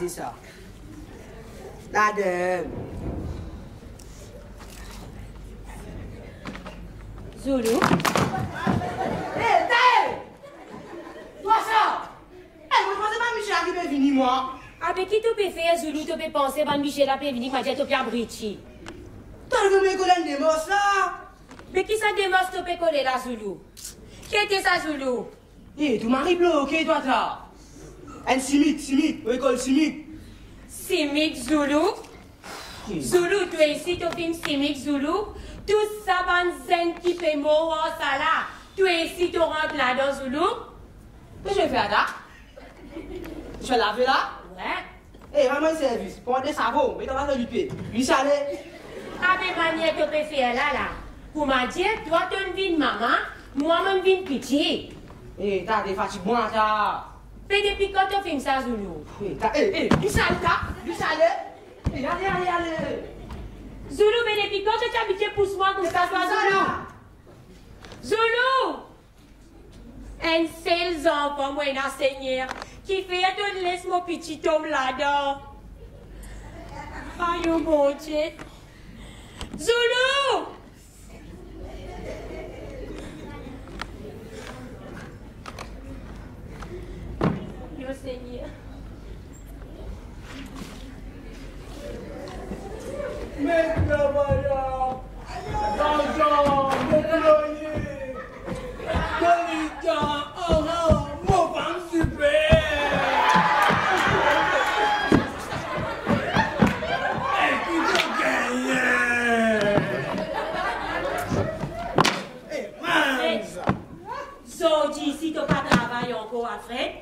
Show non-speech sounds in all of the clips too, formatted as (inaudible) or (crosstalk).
c'est ça. La dame. Zulu. Hé, hey, t'es Toi ça? Moi, je pensais pas Michel qui peut venir, moi. Avec qui tu peux faire, Zulu, tu peux penser, ben Michel a pu venir, ma tu peux brichi. T'as vu mes collègues des mosses là? Mais qui ça démontre tu peux coller là, Zulu? Qui était ça, Zulu? Hé, tu m'as bloqué, toi, là. Un simic, simic, on école simic. Simic, Zulu Zulu, tu es ici, tu filmes Simic, Zulu Tout ça, ben zen qui fait mot, ça là. Tu es ici, tu rentres là-dedans, Zulu Qu'est-ce que je vais faire là Je vais laver là Ouais. Hé, vraiment un service. Prends des savons, mets dans la du pied. Lui, ça allait. Avec manière que tu peux faire là, là. Pour m'a dire, toi, tu es une maman, moi-même, de pitié. Hé, t'as des fatigues, moi, t'as. Mais depuis quand tu filmes ça, Zulu Hé, t'as. Hé, hé, lui, ça allait, t'as. Lui, ça allait. Hé, allez, allez, allez. Zulu, mais depuis quand tu t'habitues pour moi comme ça, toi, Zulu Zulu? Un seul enfant, moi, un Seigneur, qui fait te laisse mon petit homme là-dedans. Aïe, oh mon Dieu. Zulu Yo Seigneur. Maintenant, voilà. L'argent, le loyer. Mon super. Sorti tu pas travaillé encore après.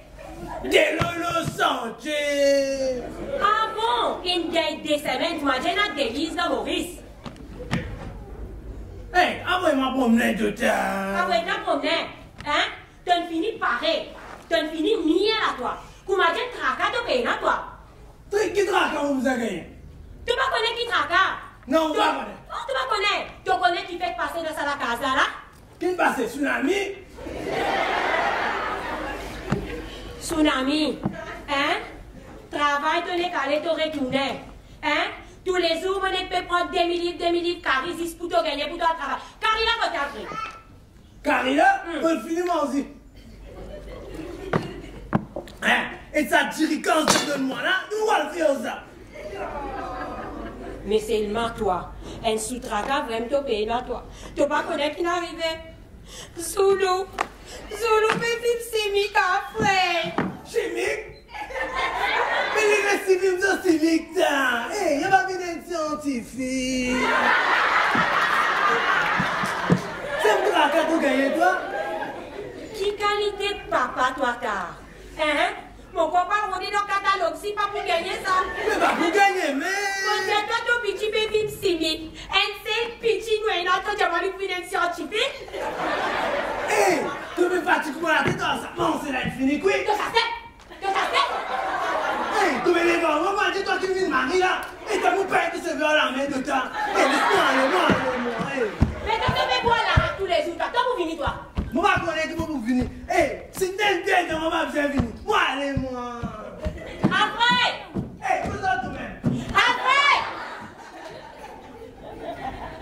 Des lolo santé. Ah bon? Une date de semaine, tu m'as déjà devise de Maurice. Eh, après ma promenade de Ah temps. ouais, la promenade. Hein? Tu as fini pareil. Tu as fini mieux à toi. Tu m'as dit tracas, tu payes à toi. Qui qui traque quand vous avez gagné? Tu pas connais qui traca Non, Tu pas connaître. Oh, tu pas connais. Tu connais qui fait passer dans la casa là? Qui passe tsunami? Tsunami. Hein? Travail, tu n'es calé, tu retournes. Hein? Tous les jours, on peut prendre 2 livres, 2 livres, caris, pour te gagner, pour ton travail. Car il a voté après. Carilla, Hmm. on finit aussi. Hein? Et ça diricance de moi là, nous allons faire ça. Mais seulement toi. Un sous-traca vraiment te payer à toi. Tu pas connaître qui n'arrivait. Zulu. Zulu, mais vive c'est mi café. Chimique? Mais les récipients sont civiques, ça. Hé, il n'y a pas besoin d'être scientifique. C'est un traca pour gagner, toi? Qui qualité de papa, toi, t'as? Hein? Mon copain, on est dans le catalogue, si pas pour gagner ça. Mais pas pour gagner, Quand mais. tu as ton petit bébé chimique, un seul petit nous et notre diamant de scientifique, Hé, tu me fatigues pour la tête dans ça. Bon, c'est là, il finit, quoi. de sa tête, de sa tête. Hey, tu me les voir, maman, dis-toi que tu viens de marier là. Et t'as mon père qui se veut à la temps. Hé, laisse-moi aller, moi, aller, moi, hé. Mais tu fais boire là tous les jours, t'as pour venir toi. Moi, je connais tout pour venir. Hé, si t'es bien, tu vas bien venir. Moi, allez, moi. Après, Hé, tout ça, tout même. après.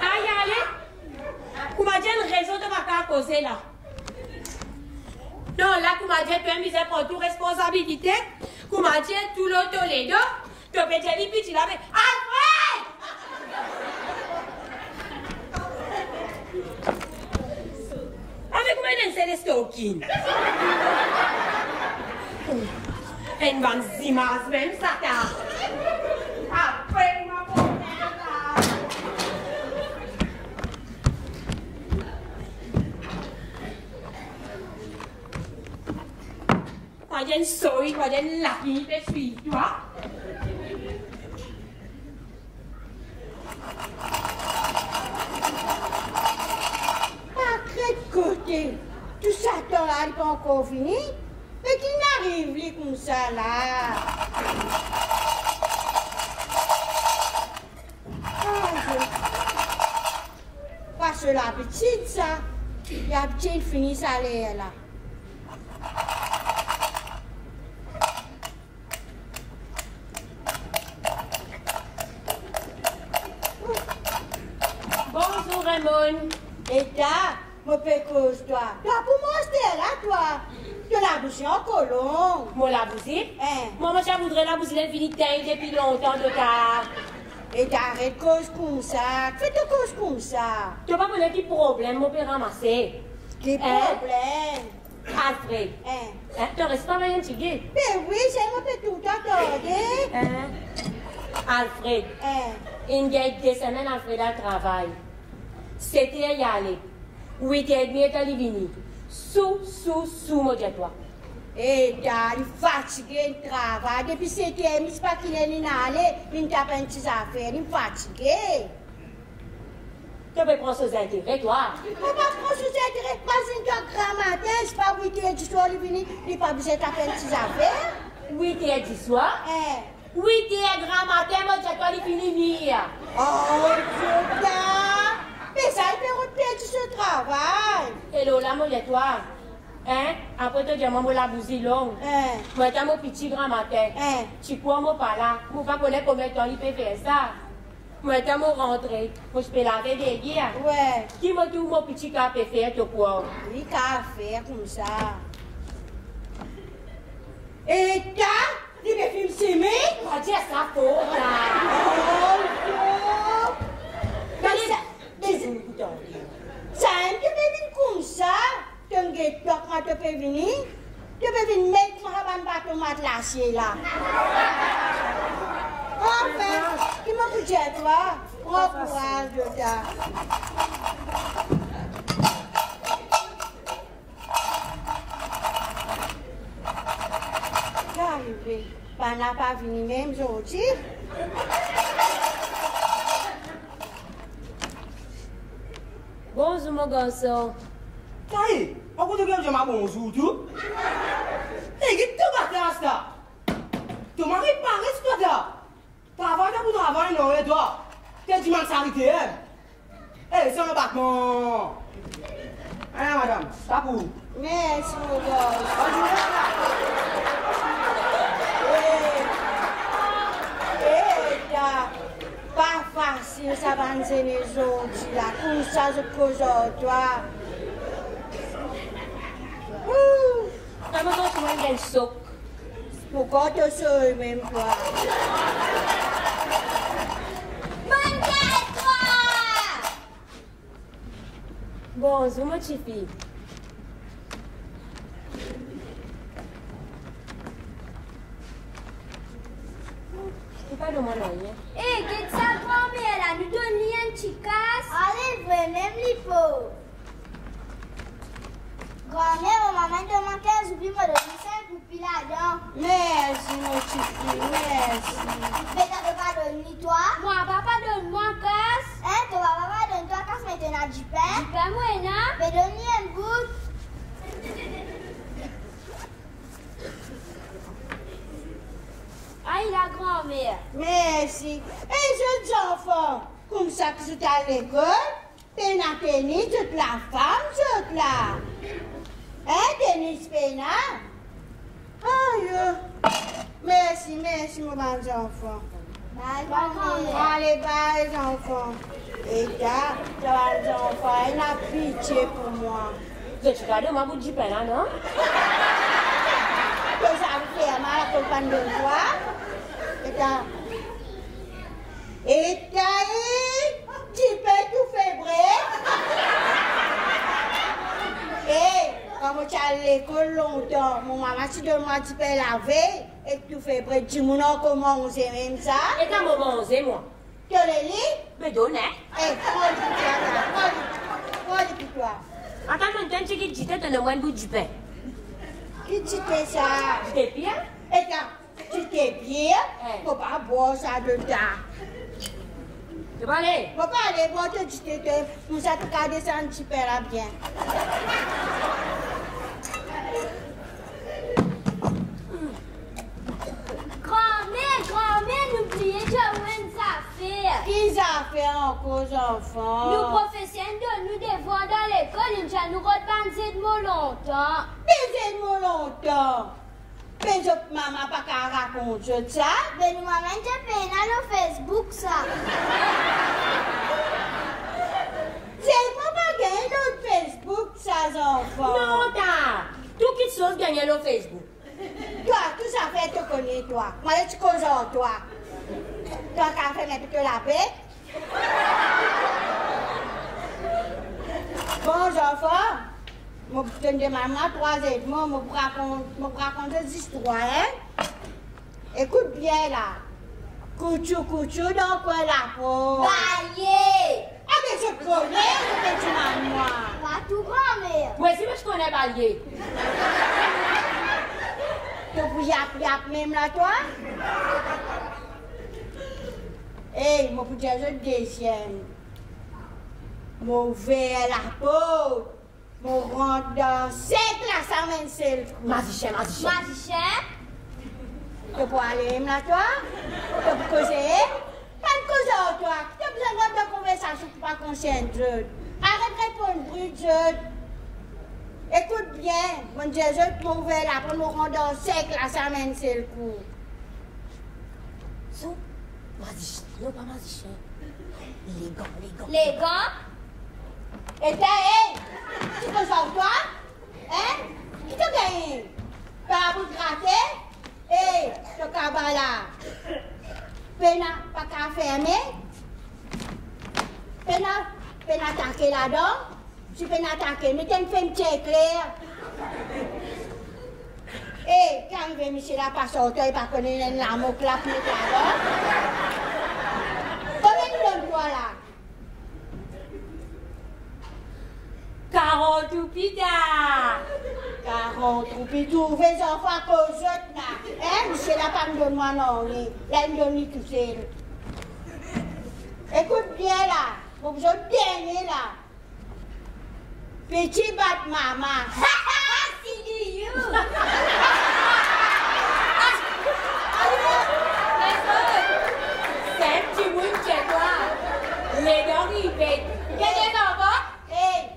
Aïe, allez. Comment dire une raison de ma part causer là? Non, là, comment dire, tu as mis pour toute responsabilité. Comment dire, tout l'auto les. Tu peux dire, les petits c'est les stockings. En van zimas même ça. Après ma pauvre Wajen soy, wajen laki, te suis, tu vois? Sacré côté? Tout ça, pas encore fini. Mais qui n'arrive, les comme ça, là? Ah, Parce que la petite, ça. La petite finit ça, là. Là. Bonjour Raymond. Et t'as, mon pécose, toi. Toi, pour moi, c'était là, toi. Tu l'as bouché en colon. Moi la bousille. Hein. Moi, moi, je voudrais la bousille fini depuis longtemps de ta. Et t'arrêtes cause comme ça. Fais de cause comme ça. Tu vas connaître qui problème, mon père ramassé? Quel Hein? problème? Alfred. Hein? Hein, tu restes pas rien, tu gay. Mais oui, c'est mon peu tout attendé. Hein? Alfred. Hein? Y a deux semaines, Alfred a travail. Sete e yale, wite edmeta li vini, sou, sou, sou mojetwa. E da, li fatige, li trava, depi sete e, mi spakine li nale, li ntapen ti zafè, li fatige. Te pe pran sou zentere, toa? Pe pa pran sou zentere, pa zintan gran maten, se pa wite edi swa li vini, li pa bize tapen ti zafè. Wite edi swa? E. Wite edi gran maten, mojetwa li vini mi ya. Oh, jouta! Hello, là, mon dieu, toi. Hein? Après, tu dis, moi, la bousille longue. Hein? Moi, t'as mon petit grand matin. Hein? Tu crois, moi, pas là. Moi, pas combien de temps il peut faire ça. Moi, t'as mon rentré. Moi, je peux laver des guerres. Ouais. Qui m'a dit, mon petit peut faire, tu crois? Oui, faire comme ça. Et t'as, il me filme s'aimer. On va dire ça là. Oh. Tizi mkoutan. Sa yon te pe vin koum sa, te nge tok ma te pe vini, te pe vin mek mwa ban batou mat lasye la. Anfen, ki mwen kouje twa, mwen kouaj de ta. Jan yon pe, ban la pa vini menm zoti. Même aujourd'hui. Bonjour, mon garçon. Kai, aku tu kan cuma bonjour tu? Eh, gitu bakal asta. Tu mari paris tu dah. Travail dah pour travail non et toi? T'es du mal s'arrêter. Eh, c'est un battement. Allez madame, ça pour. Merci, mon gars. Eh, eh, t'as pas facile, ça va nous aider aujourd'hui, là. Comme ça, je cause toi. Ouh, Comment tu m'as dit soc? Pourquoi tu sais même toi? Bonjour, mon petit fille. Tu pas de moi, non, hein? Eh, qu'est-ce que ça, grand-mère, là? Nous donne un petit casse. Allez, vrai, même l'hypo. Grand-mère, maman demande 15 oublie moi donner 5 coupis là-dedans. Merci, mon petit fille, merci. Mais t'as pas donné toi? Moi, papa donne-moi un casse. Hein, ton papa donne-toi un casse maintenant du pain. Du pain, moi, non? Mais donne-lui une goutte. Aïe, la grand-mère. Merci. Et jeunes enfants, comme ça que tu à l'école, t'es dans tennis, toute la femme, toute là. Hein, tennis, péna? Aïe. euh. Merci, merci, mon bon enfant. Bye, grand-mère. Allez, bye, les enfants. Et là, toi, les enfants, il a pitié pour moi. Tu vas de moi, bout de pain, là, non? Que ça me fait mal à compagne de toi. Et là, et là, tu peux tout faire vrai. Eh, Quand tu à l'école longtemps, mon maman, tu donnes moi du pain lavé et tu fais près de mon nom comment on sait même ça. Et quand maman, c'est moi. Tu le lis Me donne, hein? Eh, prends le toi là, prends le prends toi. Attends, je te dis que tu te donnes un bout du pain. Qui tu fais ça T'es bien? Et quand tu t'es bien, Eh. faut pas boire ça dedans. Tu vas aller? Faut pas aller boire tout du thé, nous ça te garder ça un petit peu là bien. Grand-mère, grand-mère, n'oubliez jamais une affaire. Qu'ils a fait encore, enfants Nous professeurs de nous devoirs dans l'école, ils ne nous repassent de mots longtemps. Baiser moi longtemps. Mais je, maman, pas raconter maman, j'ai fait dans Facebook moi pas gagné notre Facebook, ça, enfants. Non, t'as. Tout qui chose gagné le Facebook? Toi, tout ça fait te connaître, toi. Moi, je te cause en toi. Toi, qui fait mettre la paix. Bon, enfants, je vous donne de maman trois éléments, je vous raconte, je vous raconte des histoires, hein. Écoute bien là. Kouchou kouchou dans quoi la peau? Baillé! Ah mais je connais, mais tu m'as moi. Pas tout grand-mère. Oui, si je connais baillé. Tu pouvais appeler même là toi? Hey, mon petit je deuxième. Mauvais la peau. Mon rentre dans cette classe à Mazichel. Mazichel, Mazichel. Mazichel? Tu peux aller même là, toi? Tu peux causer? Pas de causer en toi. Tu as besoin de conversation pour pas concentrer. Arrête de répondre, Bridget. Écoute bien, mon Dieu, je te mauvais là pour nous rendre dans cinq là, ça mène seul coup. So, magicien. Non, pas magicien. Les gants, les gants. Les gants. Et t'as, hé, tu peux en toi? Hein? Qui t'a gagné? T'as vous gratter? E, to ka bala. Pena pa ka ferme. Pena, pena tanke la don. Si pena tanke, mi ten fe mtye ekler. E, kan ve mi se la pa sotoy pa konen en la mou klap mi la don. Komen don kwa la? 40 ou pita. 40 ou puis tout, les enfants d'autres là. Hein, monsieur n'a pas me donné moi non, me donne tout seul. Écoute bien là, pour que je dernier là. Petit bat maman. C'est du you. C'est un petit bout chez toi. Les dents, ils pètent. Qu'est-ce que t'en vas? Hé,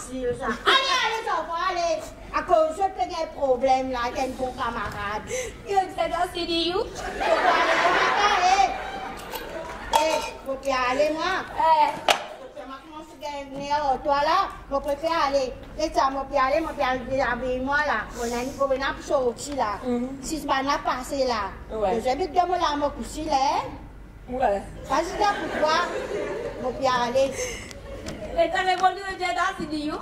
Facile ça. Allez, allez, enfants, allez. À cause de ce qu'il problème là, avec un bon camarade. Que c'est dans CDU? Faut pas aller, faut pas aller. Moi. Eh. Que je au toi là. Je préfère aller. Et ça, je peux aller, je peux aller avec moi là. On a une venir pour sortir là. Mhm. Si ce pas passé là. Ouais. J'habite dans mon lame aussi là. hein. Ouais. Vas-y, là, pour toi. Je peux aller. Et t'as répondu que c'est dans CDU?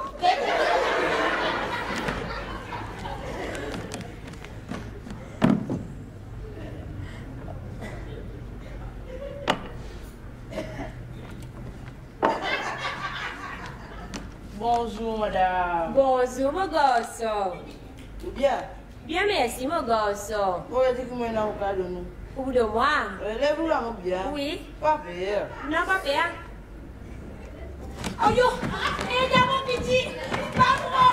Bonjour, madame. Bonjour, mon garçon. Ou bien? Bien, merci, mon garçon. Vous avez dit que moi, non, pas de nous. Au bout de moi? Lève-vous là, mon bien. Oui. Pas faire? Non, pas faire. Oh yo! Aide mon petit! Pas moi!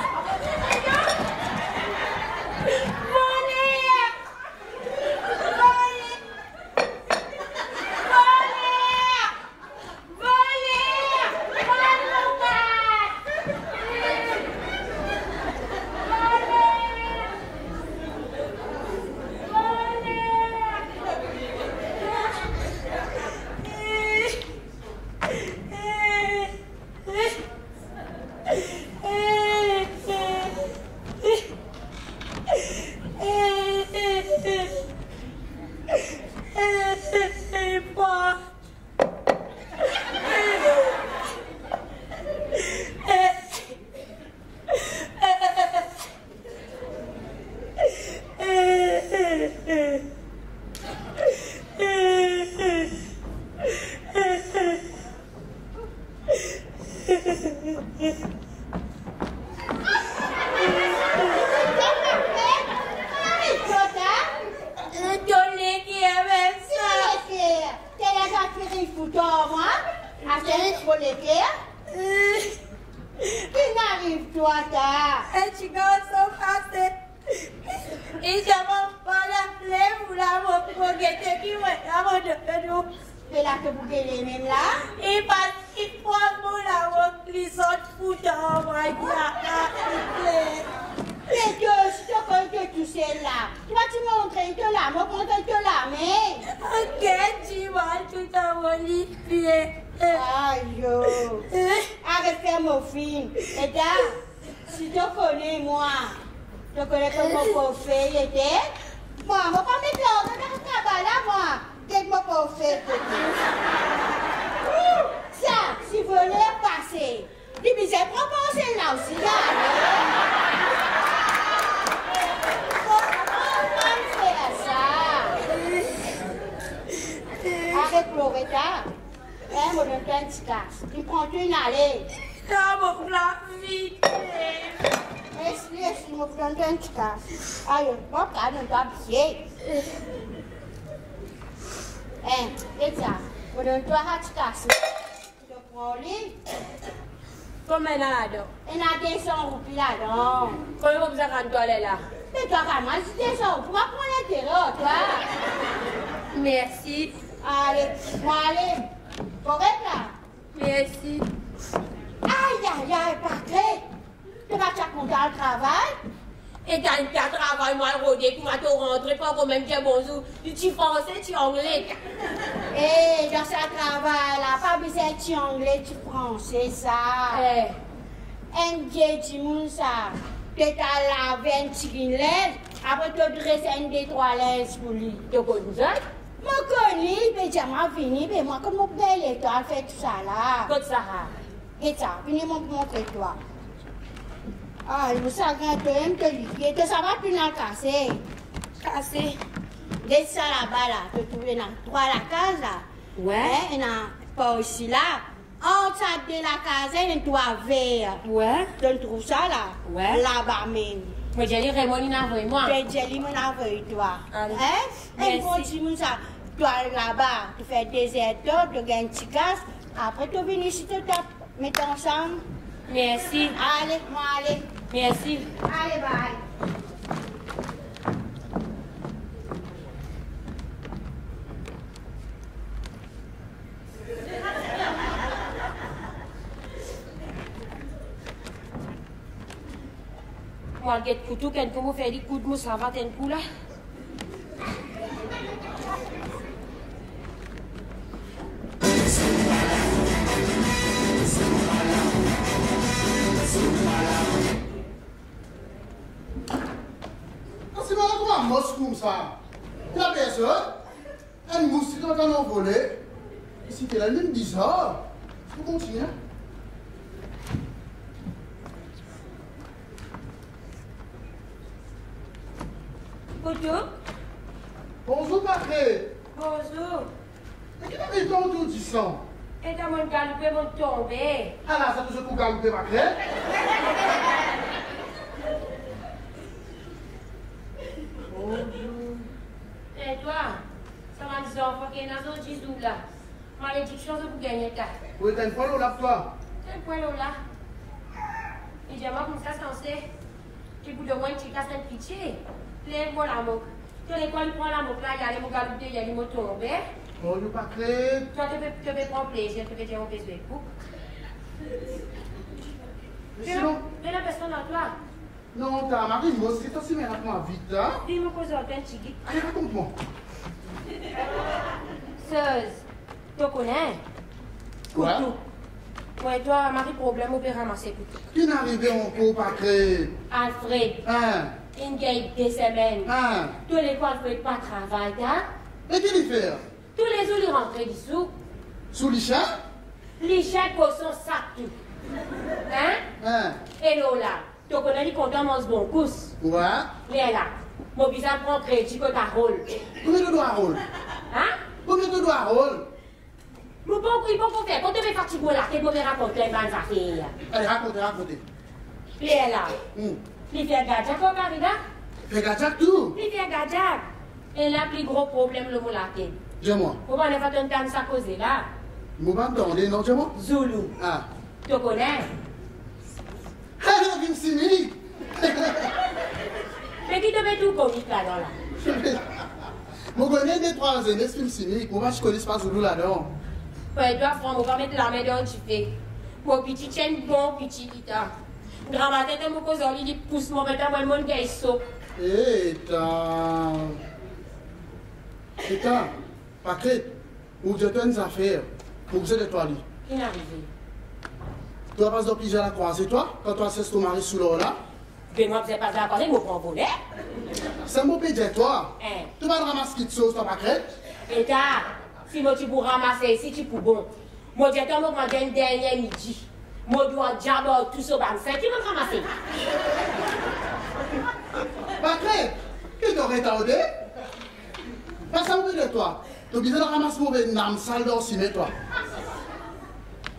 Tu dresses un des trois pour lui. Tu connu, mais j'ai moi fini, mais moi, comme mon belle étoile fait tout ça là. Comme ça. Et ça, venez me montrer toi. Ah, un peu liquide. Et ça va plus casser. Cassé. Dès ça là-bas, là, tu trouves dans trois la case là. Ouais. Hein, et dans, pas aussi là. En ça de la case, il y a. Ouais. Tu trouves ça là? Ouais. Là-bas même. Moi, j'ai dit Raymond, il n'a pas moi. Tu es mon envoyé toi. Allez. Hein? Merci. Et continue ça. Toi là-bas, tu fais des étoiles, tu gagnes un petit casse. Après, tu viens ici, tu tapes. Mettez ensemble. Merci. Allez, moi, allez. Merci. Allez, bye. Moi, get couteau, quand vous faites des coups de mousse, ça va t'en coup là. Ah, C'est malade comme un mousse comme ça. La personne, un mousse, c'est quand on a volé. Et si t'es là, même bizarre. Je peux Couteau Bonjour, Patrick. Bonjour. Et qui t'a mis ton tout du sang Et t'as mon galopé, mon tombé. Ah là, ça te fait pour galoper, Patrick. Et toi, ça va des enfants qui sont dans 10 jours là. Malédiction, c'est pour gagner ta. Oui, t'as une fois là, toi. C'est quoi là? Et j'ai comme ça censé. Tu peux de moins tu casses un pitié. Les voilà, moque. Tu l'école prend la moque là, y a les mots galopés, il y a les mots tombés. Bonjour, Patrick. Toi, tu peux, tu peux prendre plaisir, tu peux dire on fait ce coup. Mais sinon, Fais la personne à toi. non, t'as Marie, moi, c'est toi, c'est maintenant vite, hein. Dis-moi quoi, ça un tigui. Allez, raconte-moi. Seuse, tu connais? Quoi? Couteau. Ouais, toi, Marie, problème, on peut ramasser couteau. Qui arrivé encore, Patrick Alfred, Hein? Une gueule des semaines. Hein Tous les fois, je ne pas travail, hein? Et qui lui fait? Tous les jours, il rentre dessous. Sous les chiens Les chèques pour son sac, tout. Hein? Hein Et Lola, tu connais les comptes mon bon pouce. Ouais. Les là. Mon bizarre prend crédit que ta rôle. Combien de doigts rôle Hein? Combien de doigts rôle Nous bon, il faut faire. Quand tu veux fatiguer là, tu peux raconter les bonnes affaires. Allez, racontez, racontez. Les là. Hum. Il fait gadget comme Marina? Fais gaffe à tout. Il fait gadget. Et là, plus gros problème, le tête. Dis-moi. Comment on a fait un temps à causer là? Vous m'entendez, non, dis-moi Zulu. Ah. Tu connais? Hello, Vincini mets tout comique là-dedans là. Mon connais des trois années, film cynique. Moi, je connais pas Zoulou là-dedans. Ouais, toi, frère, on va mettre la main dans le fait. Mon petit tienne bon, petit guitare. Grand tête, mon cousin, il pousse mon bête, moi, mon gars, il saute. Eh, t'as. Putain, Paquet, vous êtes une affaire. Vous êtes de toi, lui. Qui est arrivé? Tu vas pas se piger à la croix, c'est toi? Quand tu assistes ton mari sous l'eau là? Ben, moi, êtes pas d'accord, il me prend volet. C'est un beau pédé, toi. Hein? Tu vas ramasser qui de sauce, toi, Paquet Et t'as, si moi, tu peux ramasser ici, tu peux bon. Moi, j'ai ton moment d'un dernier midi. Moi, je dois d'abord tout ça, ben, c'est qui m'a ramassé. Paquet, qui t'aurait tardé Pas ça, vous de toi. Tu besoin de ramasser mauvais nam sale dans le toi.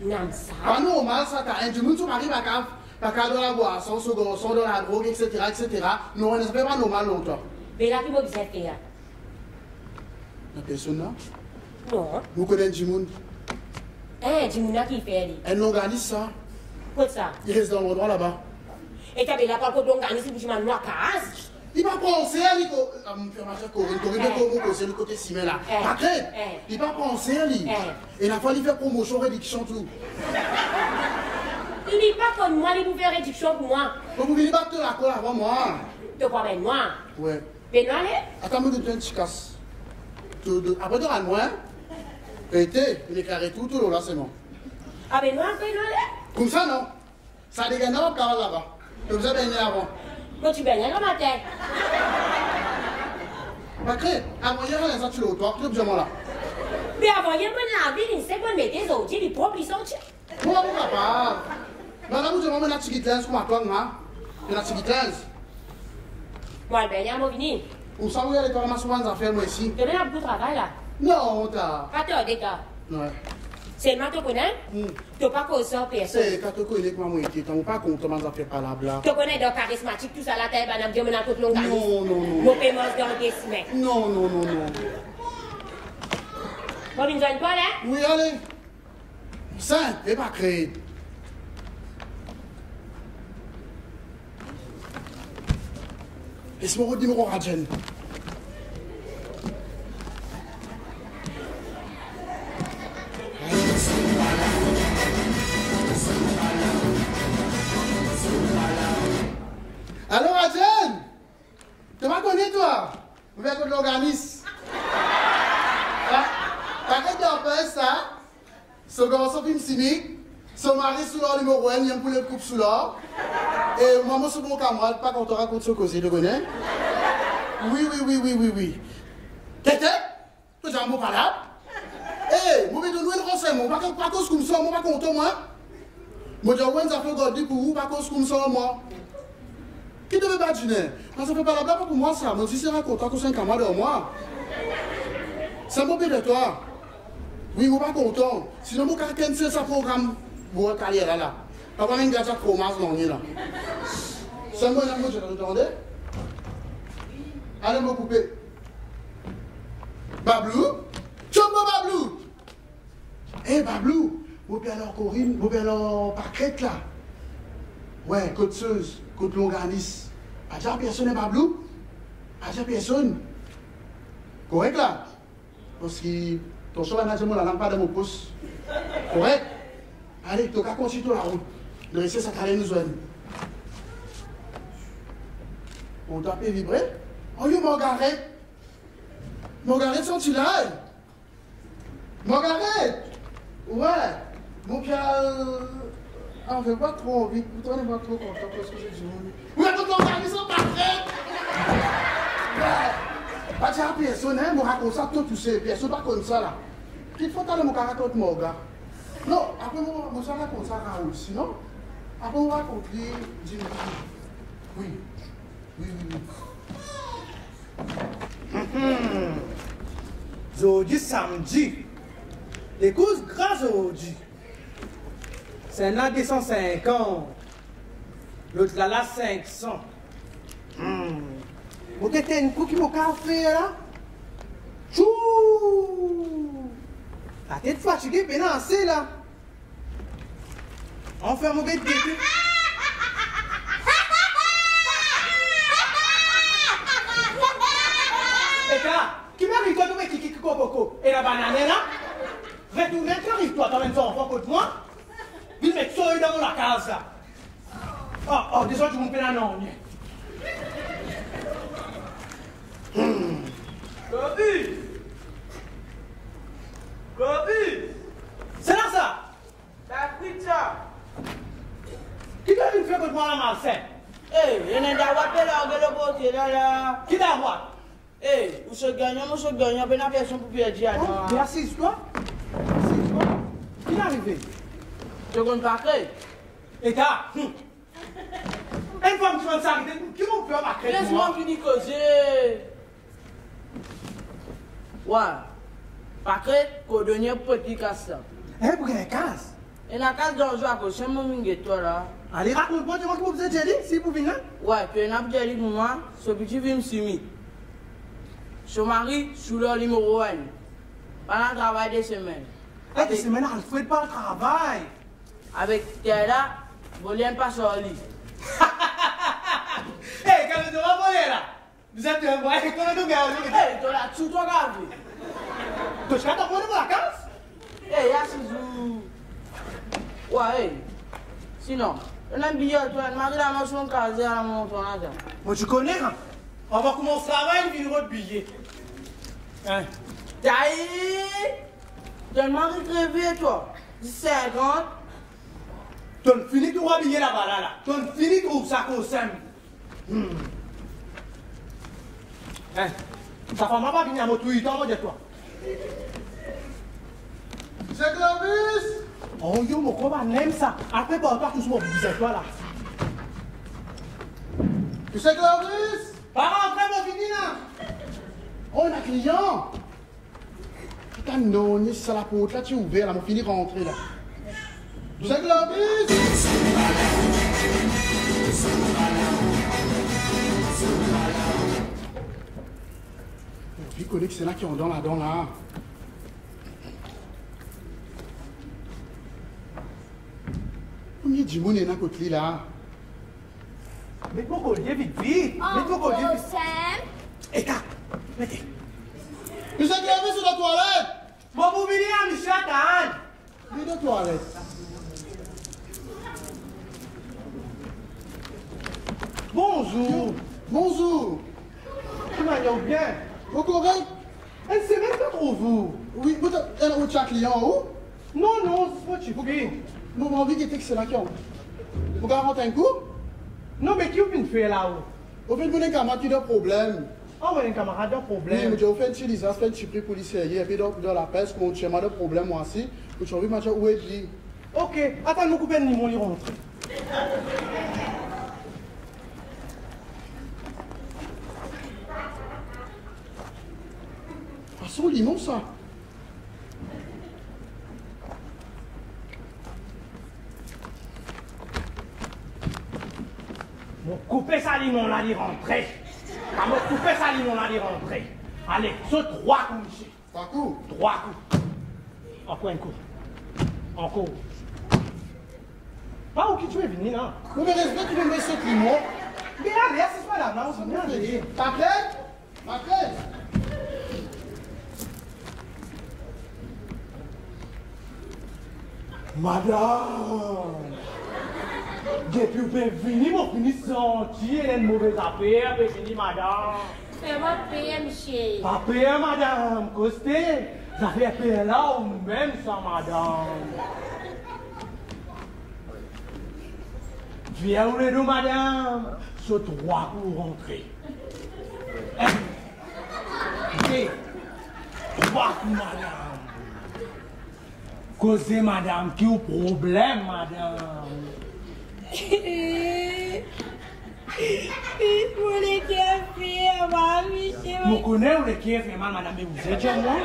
Non, ça. Pas normal, ça, t'as un du monde, tu m'arrives à cave. Pas qu'à dans la boisson, son dans la drogue, etc., etc. Non, on n'est pas normal, toi? Mais là, qui m'a faire? La personne là, Non. vous connaissez du monde? Hein, dis-moi qui fait. Elle organise ça. Quoi ça? Il reste dans l'endroit là-bas. Et t'as bien la parole qu'on si vous m'en noir case. Il va penser à lui. À me faire marcher Corinne. Corinne, Eh. Corinne, c'est le côté ciment là. Eh. Eh. il va penser à lui. Eh. Et la fois, il fait promotion, réduction, tout. Il n'est pas comme moi, il vous fait réduction pour moi. Vous venez battre la colle avant moi. Tu crois bien moi? Ouais. Ben allez. Attends, te un petit casse. De- de- Après, tu. Été, il est carré tout, tout là, c'est bon. Ah ben non, ben non, allez. Comme ça, non. Ça dégaine là-bas. Vous avez baigné avant. Quand tu baignes dans ma tête. Paquet, à moyen, il y a un tu l'as au toit, tu là. Mais avant, il y a mon avis, il sait qu'on met des autres, il est propre, il sont. Moi. Madame, vous avez un petit guitlens, comme à toi, moi. Il y a un petit guitlens. Moi, le baigner, moi, vini. Vous savez, il y a les ramasses souvent des affaires, moi, ici. Tu viens beaucoup de travail là. Non, t'as. Pas toi, des gars. Ouais. Seulement, tu connais? Hmm. Tu pas causé ça, personne. C'est quand tu connais comment moi t'as pas compte comment ça fait par là, bla. Tu connais dans charismatique, tout ça, la tête, banane, Dieu, mon côté long Non, non, non. Mon paiement dans des semaines. Non, non, non, non. Ne viens pas là. Oui, allez. Simple, et pas créé. Laisse-moi redire mon. Allô, Rajen Tu m'as connu, toi? Vous faites de l'organisme? T'arrêtes d'en faire ça Son garçon film cynique, son mari sous l'or numéro 1, il y a un poulet de coupe sous l'or. Et maman sur mon camarade, pas quand on raconte ce causer, tu connais? Oui, oui, oui, oui, oui, oui. T'étais Tu as un mot là Eh, moi, je vais te donner un renseignement, pas pas cause comme ça, moi, pas contre moi. Moi, je vais faire garder pour vous, pas cause comme ça, moi. Qui devait battre Julien Parce que ça pas pour moi, ça. Moi, si c'est racontant que de moi. C'est de toi. Oui, moi, pas content. Sinon, moi, quelqu'un sait sa programme pour la carrière là. Pas même gars, ça commence non, là. C'est amour, je Allez me couper. Bablou? Chombo Bablou? Eh, Bablou Vous pouvez alors Corinne, vous pouvez alors là. Ouais, côte-seuse, côte longanis. Pas déjà personne, Bablou Pas déjà personne. Correct là Parce que ton soir, la langue pas de mon pouce. Correct Allez, tu vas continuer la route. De rester ça calme nous joindre. On t'a fait vibrer Oh, yo, Margaret Margaret, sont-tu là? Margaret Ouais Mon Pierre. Ah, on fait pas trop envie. Vous n'êtes pas trop content parce que j'ai dit. Oui, donc Margaret, sont parfaits Pas dire à personne, hein, raconte ça, tu sais. Personne pas comme ça, là. Il faut aller mon raconte mon gars. Non, après, moi, ça raconte ça à Raoul. Sinon, après, on les. Dis-moi. Oui. Oui, oui, oui. Aujourd'hui, samedi. Les courses grâce aujourd'hui. Sénat 250. L'autre là, là, 500. Vous avez un coup qui m'a fait là? Tchou! La tête fatiguée, ben c'est là. Enfin, mon bête qui tu me kiki koko et la banane là? Retourne, tu arrives toi, t'emmènes ça en contre moi? Non. Kobu Kobu C'est là ça La pizza. Qui t'a vu faire contre moi la Marseille Eh, il y a un dawaté là, on le côté là là. Qui t'a voir Eh, vous se gagnez, vous se gagnez, on peut pas faire son pour perdre à Oh, mais toi. assise-toi. Assise-toi. Qui arrivé? Pas que Et t'as hum. Une femme qui s'arrêter, qui m'ont fait marquer Laisse-moi finir causer. Ouais. Petit casse. Eh, pour qu'elle casse. Et la case dans le jeu à c'est mon mingue toi là. Allez, raconte-moi, tu vois que vous êtes jelly, si vous venez là Ouais, tu es un abdjali pour moi, ce petit film simi. Son mari, sous leur numéro 1. Pendant le travail des semaines. Eh, des semaines, elle fait pas le travail. Avec vous n'aimez pas sur lit. Eh, quand tu vas voler là Vous êtes un boy, quand tu vas voler Hey, tu là, tu toi gardé. Tu ton pour la vacances? Hey, y'a six jours. Ouais, hey. Sinon, on a un billet, toi, on m'a dit la notion casée à la ça. Moi, tu connais, hein? On va commencer à il vient de billet. Hein? Taï! T'as mari crevé, toi. 50. Tu as fini de rhabiller là-bas, là, là. Tu as fini de ça au sein. Hmm. Hein Ça fait pas venir à mon Twitter, moi, de toi. C'est Clovis Oh, yo, mon combat, n'aime ça. Après, bah, toi, tout ce monde, vous êtes toi, là. Tu sais Clovis Pas rentrer, mon fini, là. Oh, un client Putain, non, ni ça la porte là, tu es ouvert là, mon fini rentrer là. Tu Tu connais que c'est là qui ont dans là-dedans là. Combien de monde est dans le côté là Mets ton collier vite, vite. Mets ton collier vite. Sam. Et t'as, mettez. Tu sais Clovis sur la toilette? Bon, vous venez à Michel est dans la toilette. Bonjour. Bonjour. Tu m'as dit bien. Au correct Elle sait même pas trop vous. Oui, vous êtes un autre client où Non, non, c'est pas tu fais. Mon envie qui est excellent qui ont. Vous garantez un coup? Non, mais qui vous fait là-haut Au fait, vous n'avez qu'à marquer de problème. Ah, ouais, un camarade, Oui, problème. mais j'ai fait un petit lisage, fait un petit prix policier, et puis dans, la peste, mon schéma de problème, moi aussi. Vous avez vu, où est dit Ok, attends, nous couper le limon, il rentre. Ah, c'est au limon, ça Bon, coupez ça limon là, il rentrer. Ah, bon, coupez ça limon là, il rentrer. Allez, ce trois coups, monsieur. Pas coup Trois coups. Encore un coup. Encore. Pas où qui tu es venu là Vous me respectez, vous me mettez ce limon. Mais allez, assise-moi là, là, on s'en vient, allez. Ta clé Ma Madame, depi ou pe vini, mou fini santi, elen mou vez apè, pe vini, madame. Fè mò pè, mchè. Pa pè, madame, koste, zafè pè la ou mèm sa, madame. Vye ou le nou, madame, se troa pou rentre. Vye, troa pou, madame. Koze madame ki ou problem madame. Mwen le kye fè man, miche. Mwen konè ou le kye fè man madame, mwen vè djè mwen.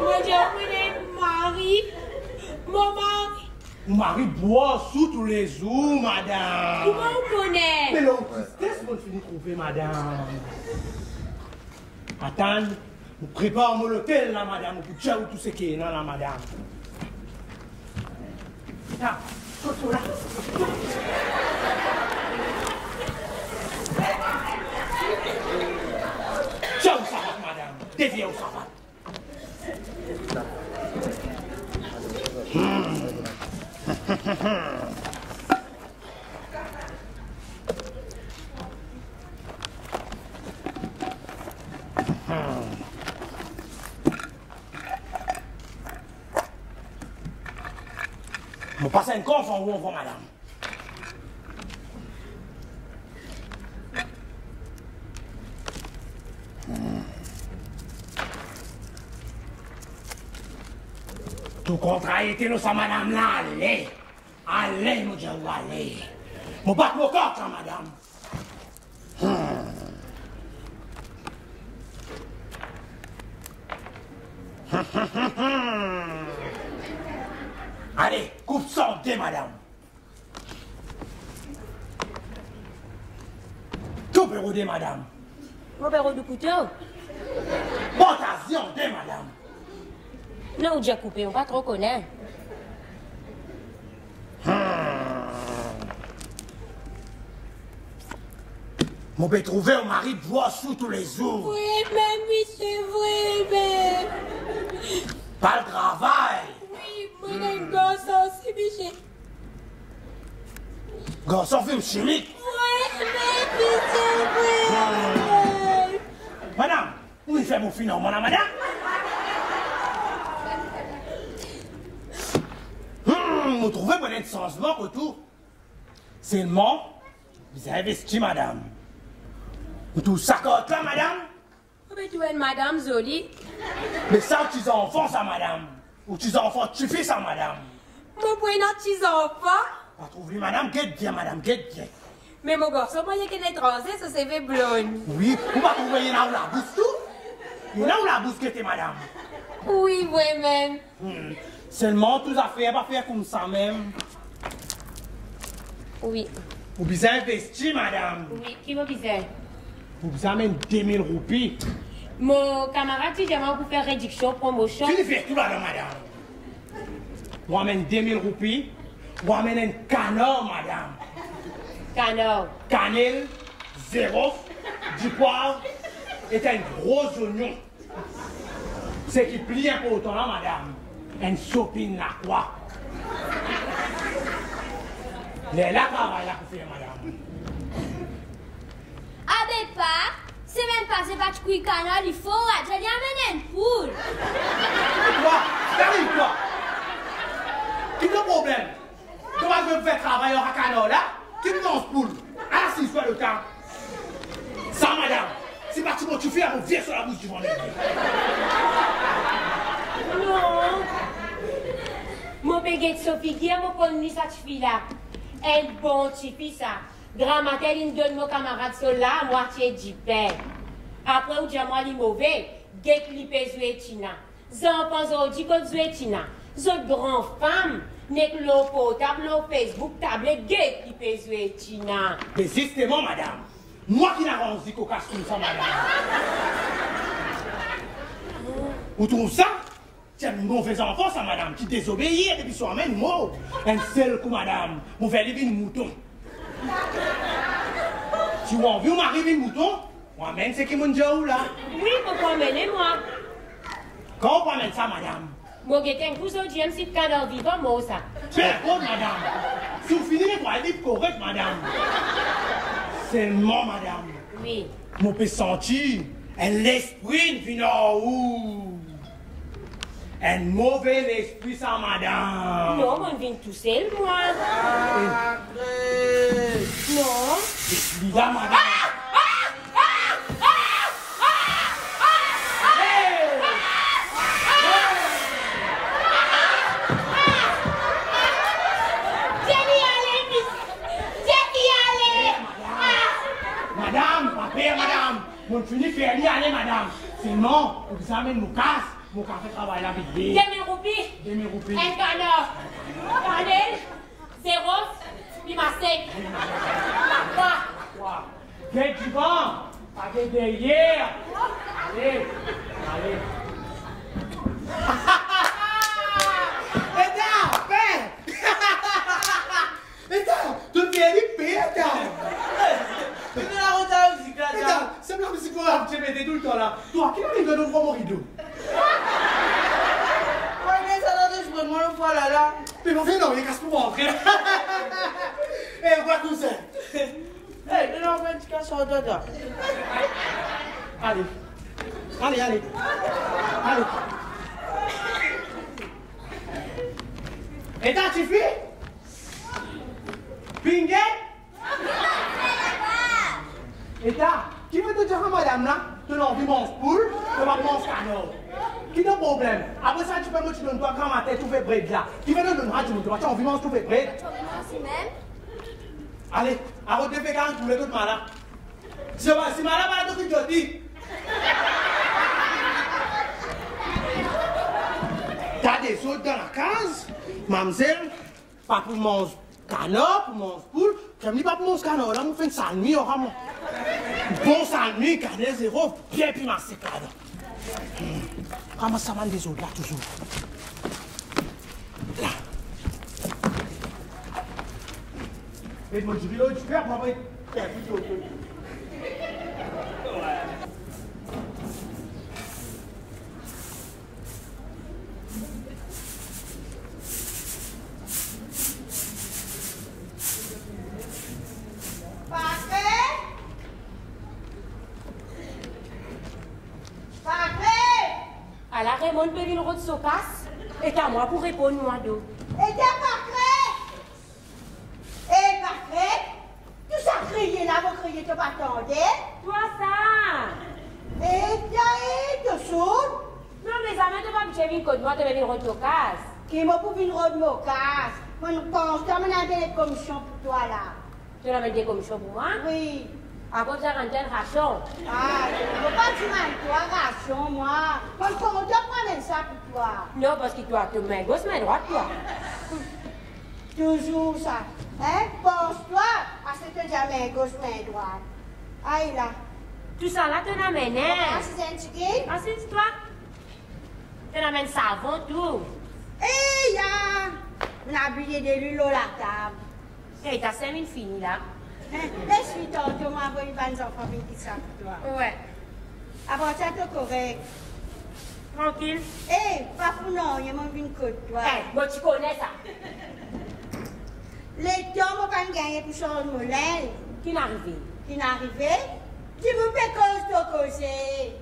Mwen djè mwen e mari. Mwen mari. Mwen mari bwa sou tou le zou madame. Mwen ou konè. Mwen lè ou tristès mwen fini kouve madame. Atan. Vous préparez mon hôtel là, madame, pour dire tout ce qui est là, madame. Là, coteau là. Tiens, ça va, madame. Deviens, ça va. Hmm. (laughs) un confort ou on voit madame. Tout contrat était nous, madame, là, allez. Allez, mon Dieu, allez. Mon bat mon corps, madame. Hmm. (laughs) Allez, coupe santé, madame. Tout pérodé, madame. Mon père du couteau. Montation, madame. Non, on déjà coupé, on pas trop connaître. Mon peut trouver un mari de voix sous tous les jours. Oui, mais oui, c'est vrai, mais... Pas le travail. Oui, mon un c'est film chimique. Oui, mais c'est vrai. Madame, où il fait mon financement, madame? Hum, vous trouvez mon changement autour. Seulement, vous avez investi, madame. Vous tout ça là, madame? Mais tu es une madame Zoli. Mais ça, tu es enfant, ça, madame. Ou tu es enfant, tu fais ça, madame. Mon point n'a tu enfant. Pas trouvé, madame, guette bien, madame, guette bien. Mais mon garçon, moi, il y a étranger, ça s'est fait blonde. Oui, vous pas trouver, il y en a où la bouche tout? Il y en a où la bouche que t'es, madame? Oui, oui, même. Hmm. Seulement, tout à fait, pas faire comme ça même. Oui. Vous besoin investir, madame? Oui, qui m'a besoin? Vous besoin même 2000 roupies. Mon camarade, tu demande pour faire réduction, promotion. Tu fais tout là-dedans, madame? Vous amène 2000 roupies. Vous amène un canard, madame. Canard. Cannelle, zéro, du poivre et un gros oignon. C'est qui plie un peu autant là, madame. Une sopine là, quoi. Les là, travail là pour faire, madame. Ah ben pas, c'est même pas de couille canal, il faut, je lui amène une poule. Quoi? T'arrives quoi? Quel est le problème? Tu vas me faire travailler à canard là Qui me lance poule si, soit le temps. Ça, madame, c'est parti pour tu fais à mon sur la bouche du vendredi. Non. Mon béguet Sophie, qui est mon connu cette fille-là? Elle bon petit ça. Grammatel, il donne mon camarade cela à moitié du pain. Après, ou moi li mauvais, get li pe zuetina. Zanpan zo di kot zuetina. Zot grand femme, nek lo potable, lo Facebook, table, get li pe zuetina. Mais justement, madame, moi qui n'avance dit qu'au casse comme ça, madame. Vous trouvez ça? C'est un mauvais enfant, ça, madame, qui désobéit et puis soit même mot. Un seul coup, madame, vous faites lever une mouton. Si vous avez vu m'arriver une mouton, moi même c'est qui mon là. Oui, pourquoi mener moi? Quand on mettre ça, madame? Mon guetin, vous autres, j'aime si cadre vivant, moi, ça. Faire quoi, madame? Correct, madame. Seulement, madame. Oui. Mon peut sentir un l'esprit en haut. Un mauvais esprit, ça, madame. Non, on vient tout seul, moi. Sacré. Non. Là, madame. Viens y aller, miss. Viens y aller. Madame, pas peur, fini y aller, madame. Sinon, vous amène mon casse. Mon café travail là, vite. Demi roupies. 2000 roupies. Un canard. Cannelle. Zéro. Lima sec. Quoi? Quoi du vent. Pas derrière. Allez, allez. (laughs) Attends, père (laughs) tu viens de payer, (laughs) attends Tu te la la musique la va te mettre tout le temps là. Toi, qui m'a donné mon rideau Ouais, mais ça doit être vraiment le fois là là. Mais mon frère, non, il casse pour rentrer. Eh, quoi tout ça Hey, tu l'as fait un sur le dada. Allez. Allez, allez. Allez. Et t'as tu fais Bingue Et là, qui veut te dire à madame là Tu n'as envie de manger poule, tu vas manger canard. Qui n'a problème? Après ça, tu peux me dire, tu dois grand matin, tu fais bread là. Qui veut te donner tu me dis, tu as envie de manger, tu fais bread. Allez, arrête de faire 40 pour les autres malades. Si madame a tout ce dit, T'as des autres dans la case, mademoiselle, pas pour manger canard, pour manger poule. Me dis pas pour manger canard, là, on fait une sale nuit, on Bon nuit, canard zéro, bien puis ma sécade. Comment ça va des autres là, toujours Là. Et moi, je perds, moi, je vais Raymond Péville Road Sokas est à moi pour répondre moi d'eau. Et t'es parfait Eh, parfait Tu sais crier là, vous criez, tu pas Toi ça Et t'as et tu sautes Non, mais ça m'a pas que j'ai vu que moi, tu Péville Road Sokas. Qui m'a pour une road Mocas Moi, je pense, tu as des commissions pour toi là. Tu as des commissions pour moi Oui. À cause de la ration. Ah, je ne veux pas dire toi, ration, moi. Moi, comment tu prends ça pour toi Non, parce que toi, tu mets gauche, main droite, toi. Toujours ça. Hein? Pense-toi à ce que tu as main gauche, main droite. Aïe là. Tout ça là, tu l'amènes, hein? Ah, c'est un ticket? Assiste-toi. Tu l'amènes savon, tout. Eh, ya! On a habillé de l'huile à la table. Eh, t'as cinq minutes fini là. Laisse-lui tantôt m'envoie une bonne enfant qui ça pour toi. Ouais. Avant ça, t'es correct. Tranquille. Eh, pas pour non, il y a mon une côte, toi. Eh, moi tu connais ça. Les temps, moi, quand gagner pour Charles Moulin. Qui n'est arrivé? Qui n'est arrivé? Tu vous fais cause de causer.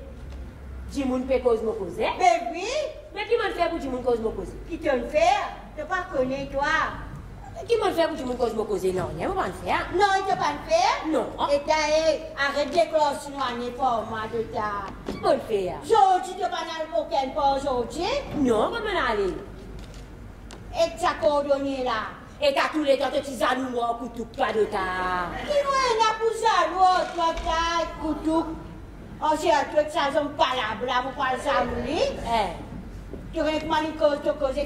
Tu moun fait cause me causer? Ben oui. Mais qui m'a fait pour tu moun cause me causer? Qui te le fait? Tu pas connais, toi. Qui m'a fait pour tu moun cause me causer? Non, il n'y a pas de faire. Non, il t'a pas le faire? Non. Et t'as arrête de classes noires pour moi de ta. Dans aucun pas aujourd'hui? Non, comment aller? Et tu as coordonné là? Et t'as tous les temps que tu as nous pour tout pas de ta. Toi, ta,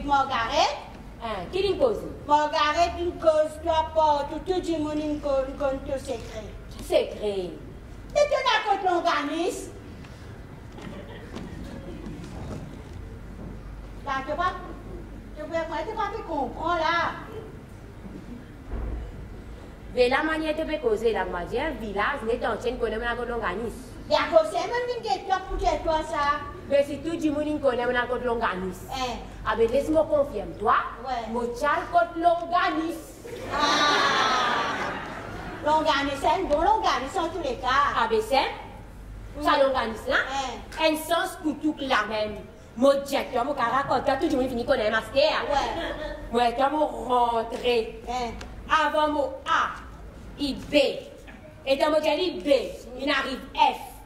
Margaret? Hein, qui cause? Margaret, une cause, toi, pas, tout, le monde, une cause, une secret. Secret. Et tu n'as pas l'organisme? Là, tu vas, tu vas, tu vas te comprendre, là. Mais la manière de causer la manière, village n'est qu'on aime l'organisme. C'est même une question pour toi, ça? Mais si tout le monde connaît l'organisme. Eh. Ah, ben laisse-moi confirmer, toi. Ouais. Mon chal contre l'organisme. Ah! (laughs) L'organisme, c'est un bon organisme en tous les cas. Ah, ben c'est ça l'organisme là. Eh. Un sens pour tout la même. Mon directeur, mon caracole, tout le monde finit connaître master. Ouais. Ouais, quand mon rentré. Eh. Avant mon A, il B. Et dans mon dit B, il arrive F.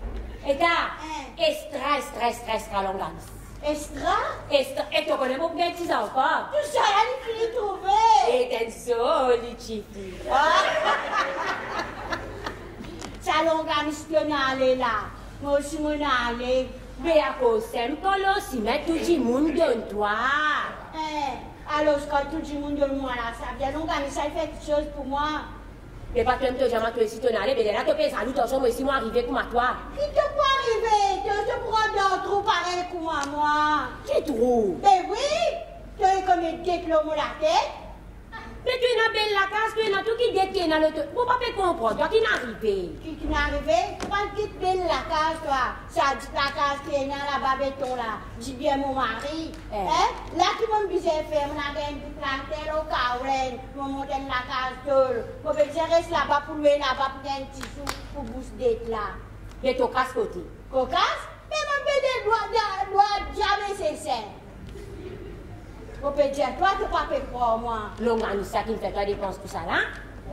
Eta, eh. estra, estra, estra, estra longan. Estra? Estra, e to konen mou mwen ti zan pa. Tu chaya li fili touve. E ten so li chifi. Ah. (laughs) Sa longan ispyo nan ale la. Mwen si mwen ale. Be a kosem kolo si men touti moun don toa. E, alos kon touti moun don mwen la. Sa vya longan, sa y fe tout chose pou mwen. Mais pas que tu jamais toi ici, tu n'allais, mais là, tu peux saluer ton moi ici, moi arrivé comme à toi. Qui te peut arriver? Tu te prends dans trou pareil comme moi, moi. Qui trouve? Ben oui. Tu es comme une tête l'homme la tête. Mais tu es dans belle la case, tu es dans tout qui détient dans le. Pour pas comprendre, toi qui n'es arrivé. Qui qui n'est arrivé? Tu petite belle la case, toi? Ça dit la case qui est dans la babeton là. Dis bien mon mari. Eh. Hein? Là, qui m'a bien fait, on a une petite planter au caoulen. On monte dans la case seule. On peut dire, reste là-bas pour louer là-bas pour gagner un petit sou pour d'être là. Mais ton casse côté. Cocasse? Mais mon bébé doit, doit, Mwen pe diye to a te pa pe kwa mwen. Longan nou sa ki mwen fe to a depans pou sa la.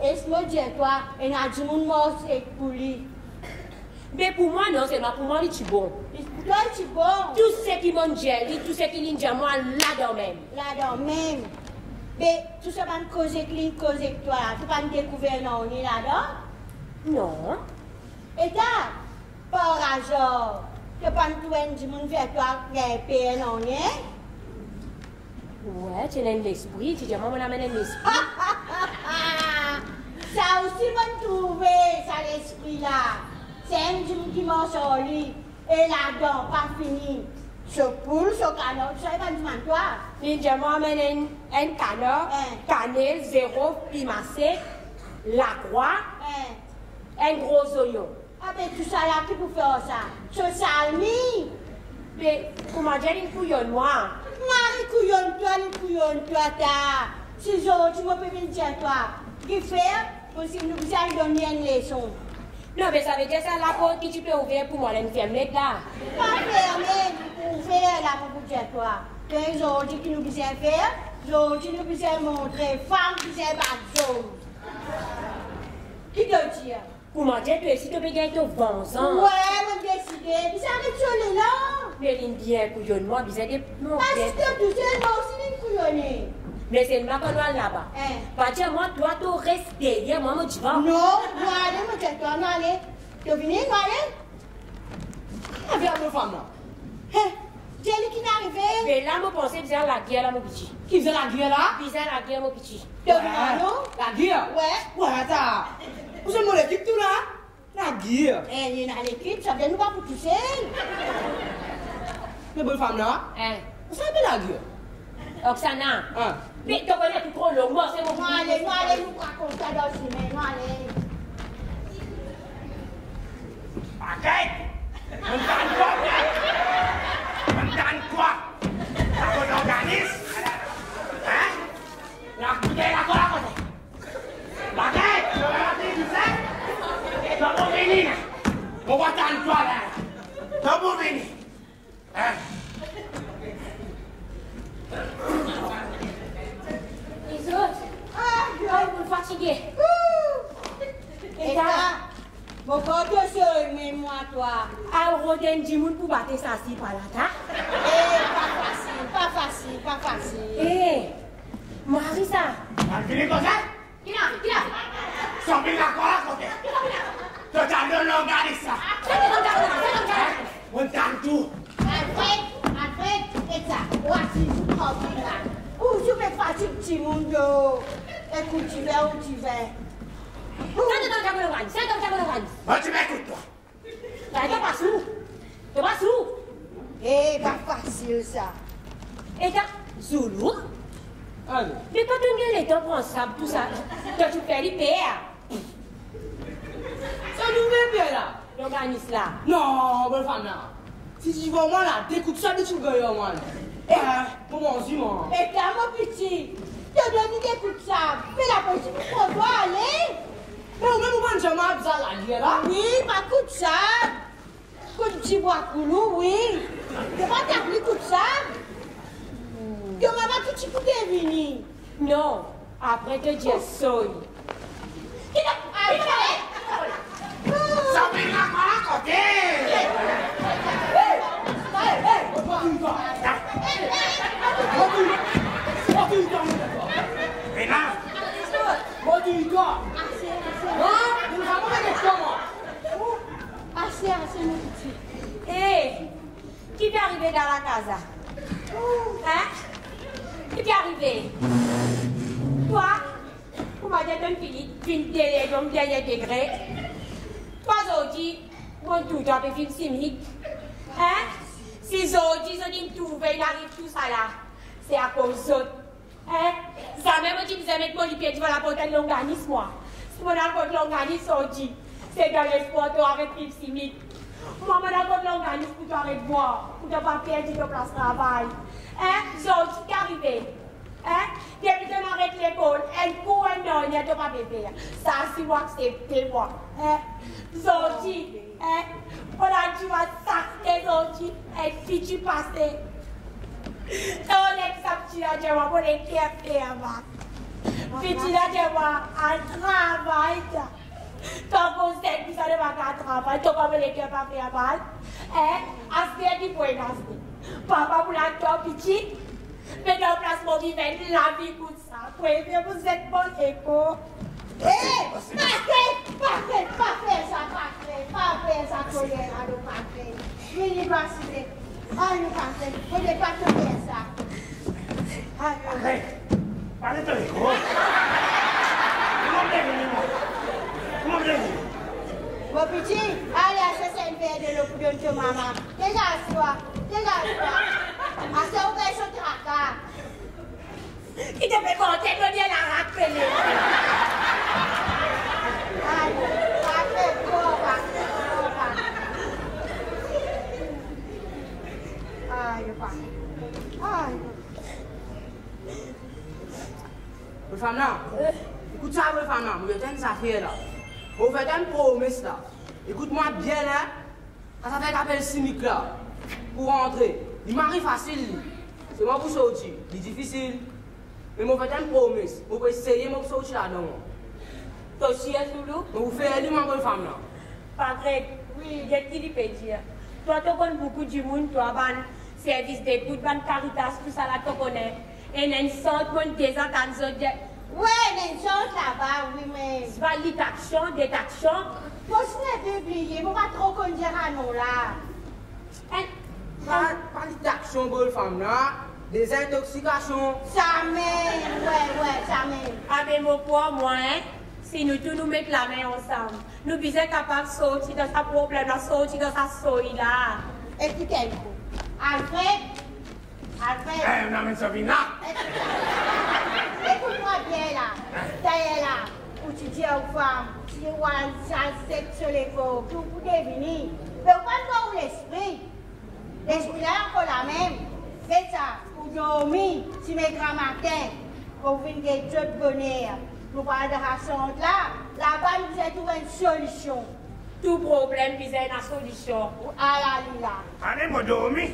Es mwen diye to a, en a di moun mors ek pou li. Be pou mwen non, se nan pou mwen li ti bon. Li ti bon? Tout se ki mwen diye li, tout se ki li diye mwen la dan men. La dan men. Be, tout se pan kozek li, kozek to a, tout pan dekouver nan ou ni la dan? Non. E ta, pa orajor, te pan twen di moun fe to a gen pe nan ou ni? Ouais, tu as l'esprit, tu dis, moi, on amène l'esprit. ça aussi, va trouver, ça l'esprit là. C'est un Dieu qui m'a sorti. Et là-dedans, pas fini. Ce poule, ce canot, tu sais pas du toi. Ninja, moi, amène un canot, cannelle, zéro, pimacé, la croix, un gros oignon. Ah, mais tout ça là, qui peut faire ça? Ce salmi? Mais, comment dire, une couillonne, moi? Marie couillonne toi, une couillonne toi, ta. Si je, tu me peux dire toi. Qui fait? Pour si nous allons donner une leçon. Non, mais ça veut dire ça, la porte que tu peux ouvrir pour moi, elle ferme là. Pas fermer, ouvrir là pour dire toi. Qui nous faire, nous montrer, femme qui s'est battue. Qui te dire, toi, si tu veux gagner ton bon sang. Ouais, on décidé. Puis ça arrive sur les là. Mais il bien couillonne, moi, bizarre de. Non, Parce que tu sais, moi aussi, il couillonne. Mais c'est le qu'on là-bas. Eh. Parce que moi, toi, tu restes derrière moi, tu vas. Non, moi, allez, moi, tu toi, non, allez. Tu viens, moi, allez. Ah, viens, mon femme, là. Hé, c'est lui qui est arrivé. Mais là, je pensais bizarre la guerre, là, mon petit. Qui faisait la guerre, là? Bizarre la guerre, mon petit. Tu viens, non? La guerre? Ouais. Ouais, attends. Vous êtes mon équipe, tout là La guerre. Eh, il y a l'équipe, ça vient nous voir pour tout seul. Mais bonne femme, là. Hein Vous savez la guerre Oksana. Hein Mais tu connais tout trop long, moi, c'est mon Non, allez, non, allez, nous raconter ça dans le cinéma, non, allez. Arrête. On donne quoi On donne quoi? La bonne organisme Hein? La bouteille, la Arrête vas la dire, tu sais Tu vas pas venir On va t'en toi, là Tu vas pas venir Hein? Les autres, Ah, ils vont fatiguer. Et là, mon corps te seul, mais moi, toi. Al Roden dit moun pour battre ça si par là, ta. Eh, pas facile, pas facile, pas facile. Eh, Marisa. On finit comme ça Qui l'a fait Qui l'a fait Sans venir la cola, côté Tu t'as donné l'organisme, ça Hein On donne tout Alfred, Alfred, et ça, voici, comme là. Où je vais monde, écoute, tu vas où tu vas. Moi, tu m'écoutes, toi T'as pas sous. T'as pas sous. Eh, pas facile, ça. Et t'as Zoulou. Allez. Mais quand on gagne les temps responsable, tout ça, toi tu fais les pères. Ça nous met bien, là L'organisme là. Non, bonne femme, là Si tu moi, là, découpe ça tout le là Eh, pour moi aussi, moi Et là, mon petit, des coups de sable. Fais la moment, j'ai mal bizarre la Oui, bois coulou, oui. Tu vas t'appeler coup de sable. Tu m'as pas tout petit coup de venir. Non, après te soy. La Nous avons des moi Assez, assez, qui peut arriver dans la casa Hein? Qui peut arriver Toi Pour m'a dit un fini, fin télé, donc dernier degré. Toi, Zodi, mon tout, fait film chimique. Hein Si Zodi, Zodi, tout, il arrive tout ça là. C'est à cause d'autres. Hein? Ça même, tu disais mettre mon pied, tu vas la porter de l'organisme, moi. Si mon alcool de l'organisme, Zodi, c'est dans l'espoir de avec film chimique. Moi, je vais l'organisme pour t'arrêter de boire, pour ne pas perdre ta place de travail. Hein, Zodi, qui est arrivé? Hein? Depuis que je m'arrête l'école, elle court un an, il n'y a pas bébé. Ça, c'est moi que c'est moi. Hein? Zodi, hein? On a dit, on va sacrer Zodi, et puis tu passes. On est ça, tu as dit, on va les faire, Petit là, tu vois, un travail. Quand on sait que ça ne va pas travailler, tu vas les cœurs pas faire mal. Eh, à ce qui est pour Papa pour la toi, petit. Mais dans le placement divin, la vie pour ça. Pour vous êtes bon écho. Eh, parfait, parfait, parfait, ça, parfait, parfait, ça, colère, allô, parfait. L'université, allô, parfait, vous n'êtes pas colère, ça. Allô. Arrête. Parlez de l'écho. Comment vous venez, moi Comment vous venez Mon petit, allez acheter un verre de l'eau pour donner à maman. Déjà, assois, déjà, assois. Assois, on va sur tracas. Qui te fait monter, me bien la rappeler. Allô, parfait, bon, parfait, bon, parfait. Allô, parfait. Allô. Vous femme là, écoute ça, vous femme là, vous avez une affaire là. Vous faites une promesse là. Écoute-moi bien là. Quand ça fait qu'appelle cynique là, pour rentrer, il m'arrive facile. C'est moi pour sortir. Il difficile. Mais vous faites une promesse. Vous pouvez essayer, pour sortir là-dedans. Toi aussi, Zoulou? Vous faites une femme là. Oui, qu'est-ce qu'il peut dire? Toi, tu connais beaucoup du monde, toi, ban service d'écoute, ban caritas, tout ça là, tu connais. Et une sorte de désentente, Ouais, mais une chose là-bas, oui, mais. validation, détection. Faut se faire oublier, faut pas trop qu'on dira non là. Pas pas d'action, bonne femme là. Des intoxications. Ça mène, ouais, ouais, ça mène. Avec mon poids, moi, hein, si nous tous nous mettons la main ensemble, nous sommes capables de sortir de ce problème, de sortir de sa soie là. Écoutez-vous. Alfred, Alfred, Eh, on amène ça vina. écoute-moi bien là? T'es là, où tu dis aux femmes, tu vois ça sur les corps, tout pour devenir. Mais pas de l'esprit. L'esprit là encore la même. Fais ça, pour dormir, tu mets grand matin, pour venir tout de bonheur. Nous parlons de ration là, là-bas nous avons trouvé une solution. Tout problème, il y a une solution. À la lila. Allez, moi, dormi.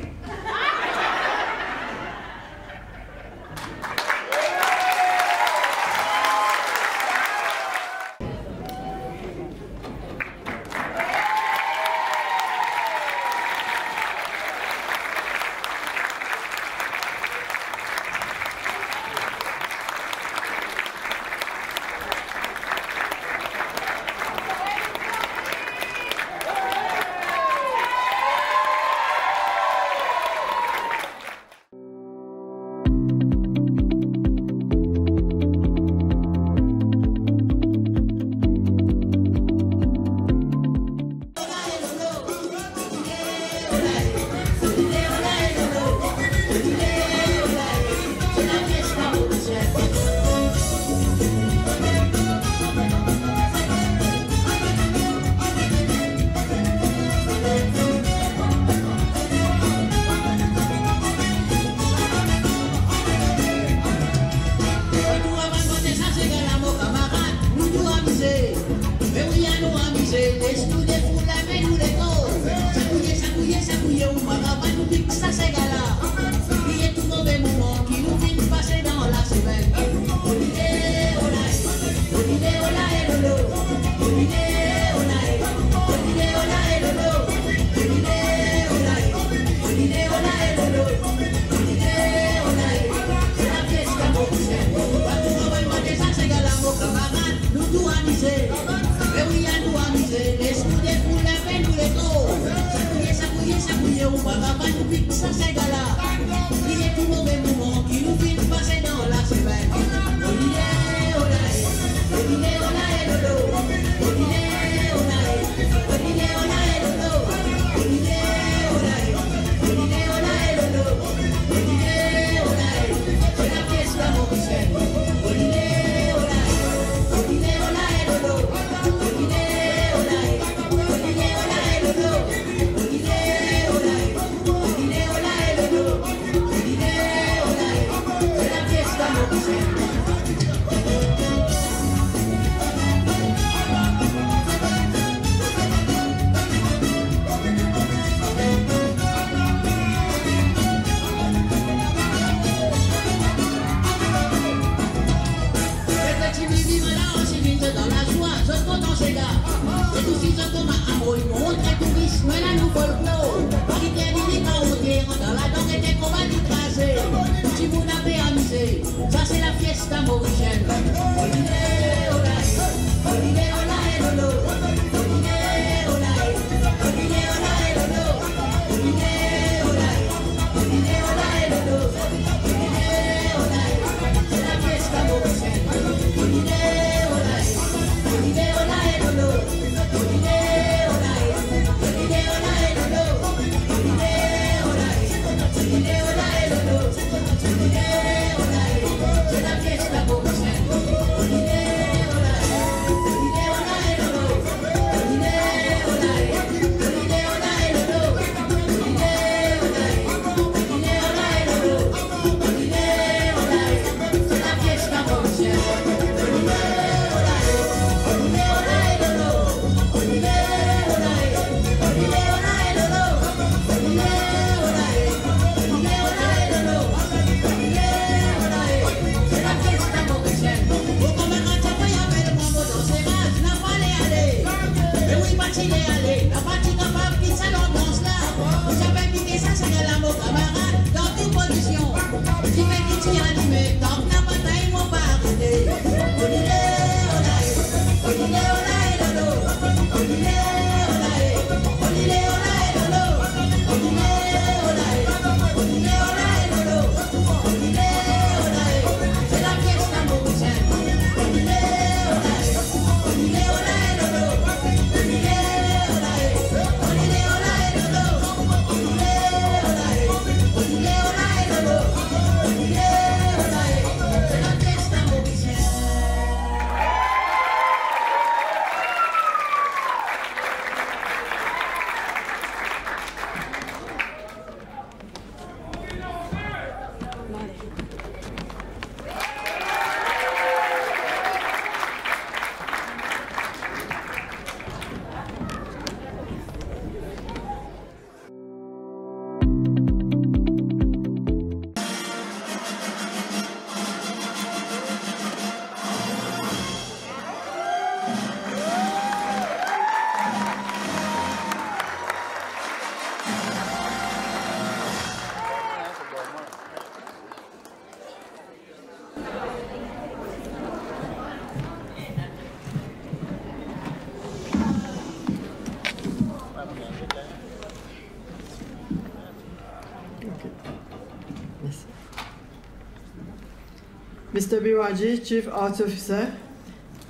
Mr. Biwaji, Chief Arts Officer,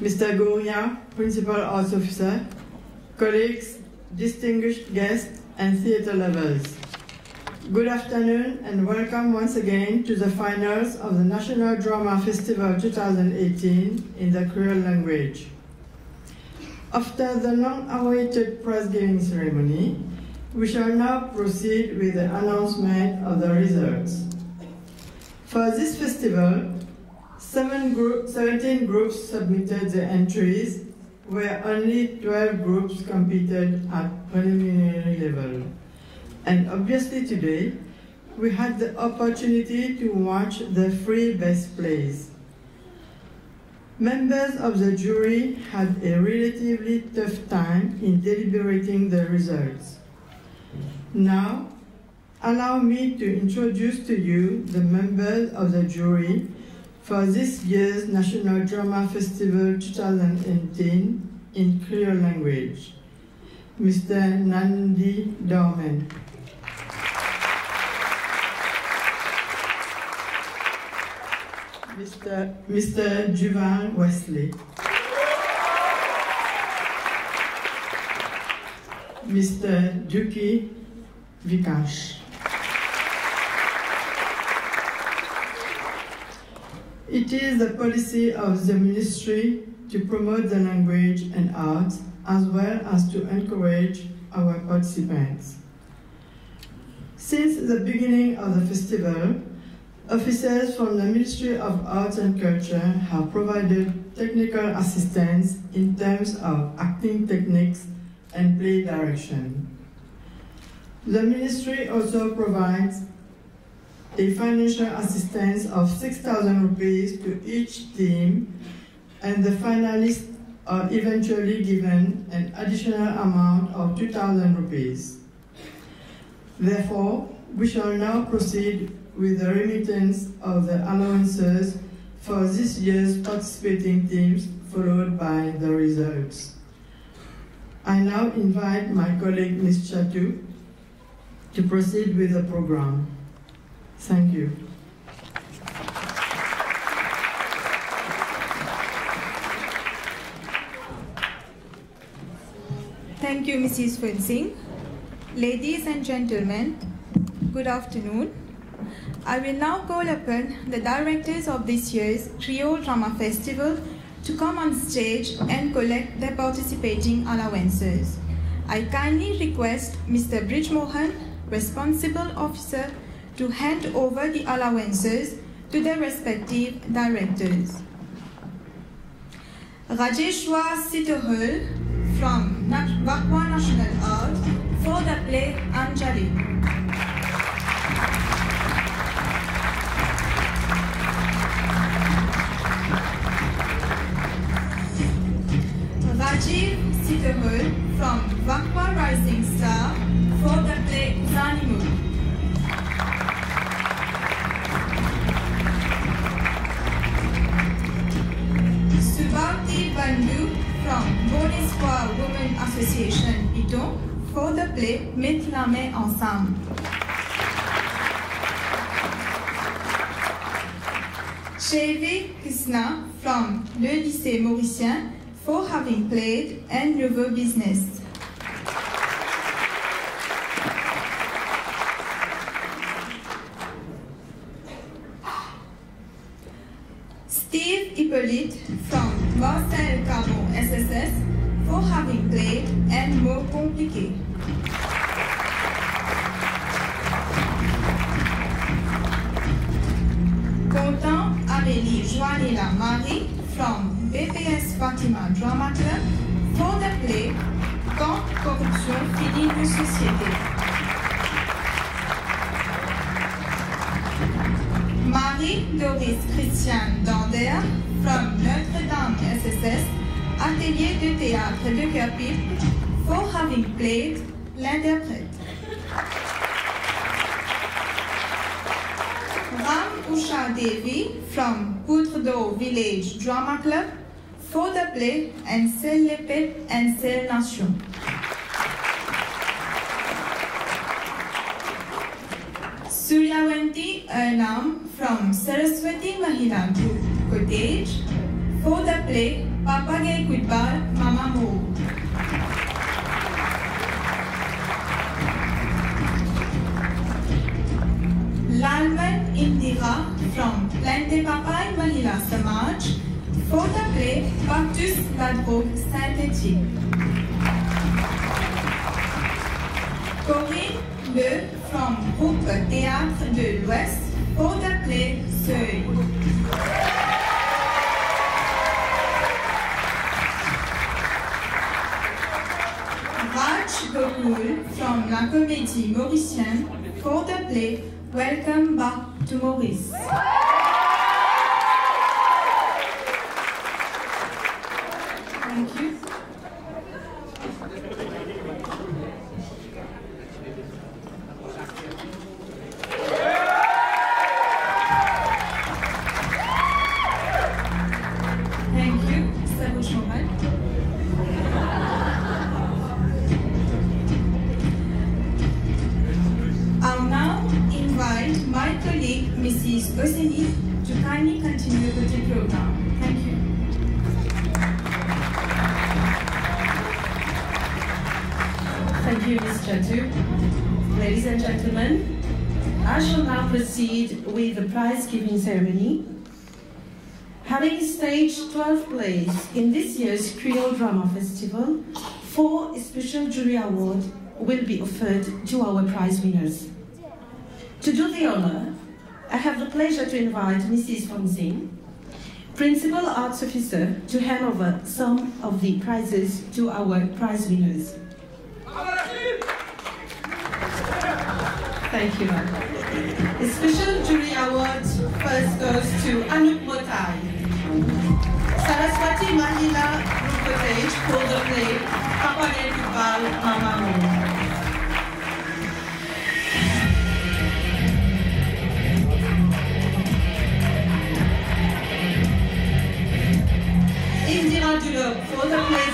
Mr. Gouria, Principal Arts Officer, colleagues, distinguished guests, and theatre lovers. Good afternoon and welcome once again to the finals of the National Drama Festival 2018 in the Creole language. After the long-awaited prize-giving ceremony, we shall now proceed with the announcement of the results. For this festival, Seven group, 17 groups submitted their entries, where only 12 groups competed at preliminary level. And obviously today, we had the opportunity to watch the three best plays. Members of the jury had a relatively tough time in deliberating the results. Now, allow me to introduce to you the members of the jury for this year's National Drama Festival 2018 in Creole language. Mr. Nandi Dorman. Mr. Mr. Juvan Wesley. Mr. Duki Vikash. It is the policy of the ministry to promote the language and arts as well as to encourage our participants. Since the beginning of the festival, officers from the Ministry of Arts and Culture have provided technical assistance in terms of acting techniques and play direction. The ministry also provides a financial assistance of 6,000 rupees to each team, and the finalists are eventually given an additional amount of 2,000 rupees. Therefore, we shall now proceed with the remittance of the allowances for this year's participating teams, followed by the results. I now invite my colleague Ms. Chatu to proceed with the program. Thank you. Thank you, Mrs. Fencing. Ladies and gentlemen, good afternoon. I will now call upon the directors of this year's Creole Drama Festival to come on stage and collect their participating allowances. I kindly request Mr. Bridge Mohan, responsible officer, to hand over the allowances to their respective directors. Rajeshwar Sitterhul from Vakwa National Art for the play Anjali. Rajiv Sitterhul from Vakwa Rising Star for the play Zanimu. Subhati Bandhu from Bon Espoir Women Association Piton for the play main ensemble. Chevi Krishna from le lycée Mauricien for having played and Nouveau Business. Steve Hippolyte from Marcel Carbon SSS for having played and more compliqué. Content Amélie Joanila Marie from BPS Fatima Drama Club for the play corruption finit une société. Marie Doris Christiane for having played l'interprète. Ram Usha Devi from Poudre Village Drama Club for the play And Seul l'épée, and Seul nation. Suryawanti Arnam from Saraswati Mahila Cottage for the play Papagay Kutbal Mama Mo. Lalman Indira from Plante Papai Mahila Samaj the play Pactus la drogue synthétique. Corinne Le from Groupe Théâtre de l'Ouest la comédie mauricienne for the play Welcome Back to Maurice. Thank you, Ms. Chatu. Ladies and gentlemen, I shall now proceed with the prize giving ceremony. Having staged 12 plays in this year's Creole Drama Festival, four special jury awards will be offered to our prize winners. To do the honor, I have the pleasure to invite Mrs. Fonzing, Principal Arts Officer, to hand over some of the prizes to our prize winners. Thank you. The special jury award first goes to Anup Motai, Saraswati Mahila Group for the play Papa Nepal Mama. Indira Dulop for the play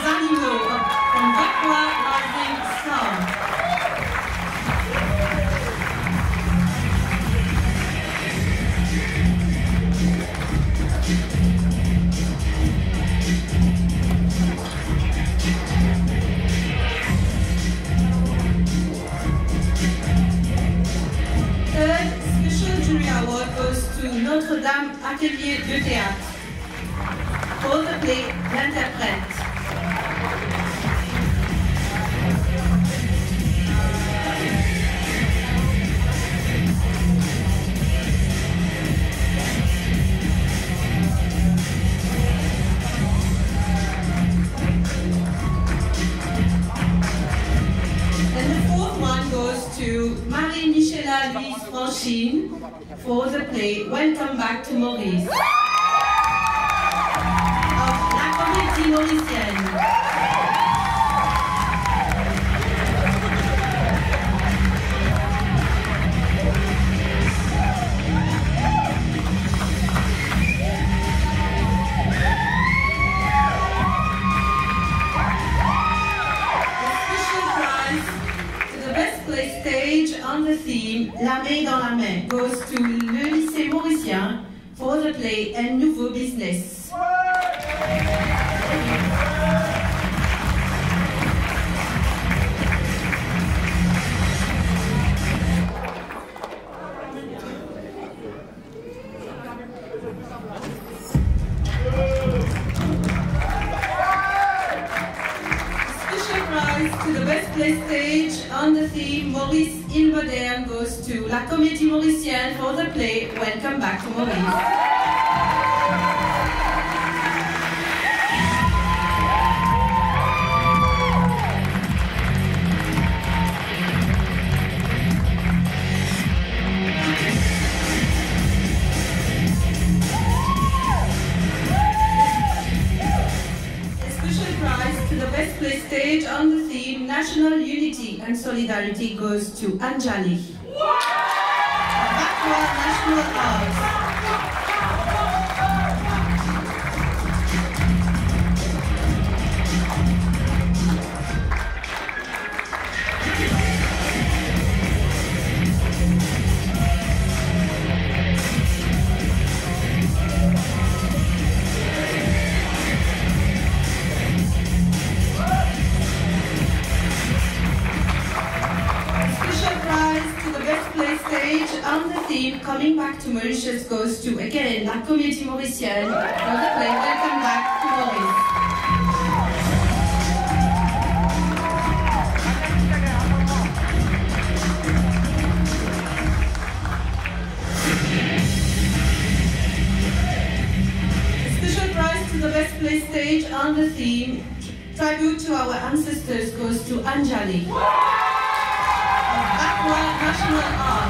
award goes to Notre-Dame Atelier de Théâtre pour le play L'interprète. And the Marie-Michela Louise Franchine for the play Welcome Back to Maurice. Of La Comédie Mauricienne. La main dans la main goes to le lycée mauricien for the play Un nouveau business. Special prize to the best play stage on the theme Maurice Moderne goes to La Comédie Mauricienne for the play Welcome Back to Maurice. National Unity and Solidarity goes to Anjali. Bakwa National. Theme Coming Back to Mauritius goes to again La Comédie Mauricienne play Welcome Back to Maurice. Special prize to the best play stage on the theme Tribute to our ancestors goes to Anjali. Aqua National Arts.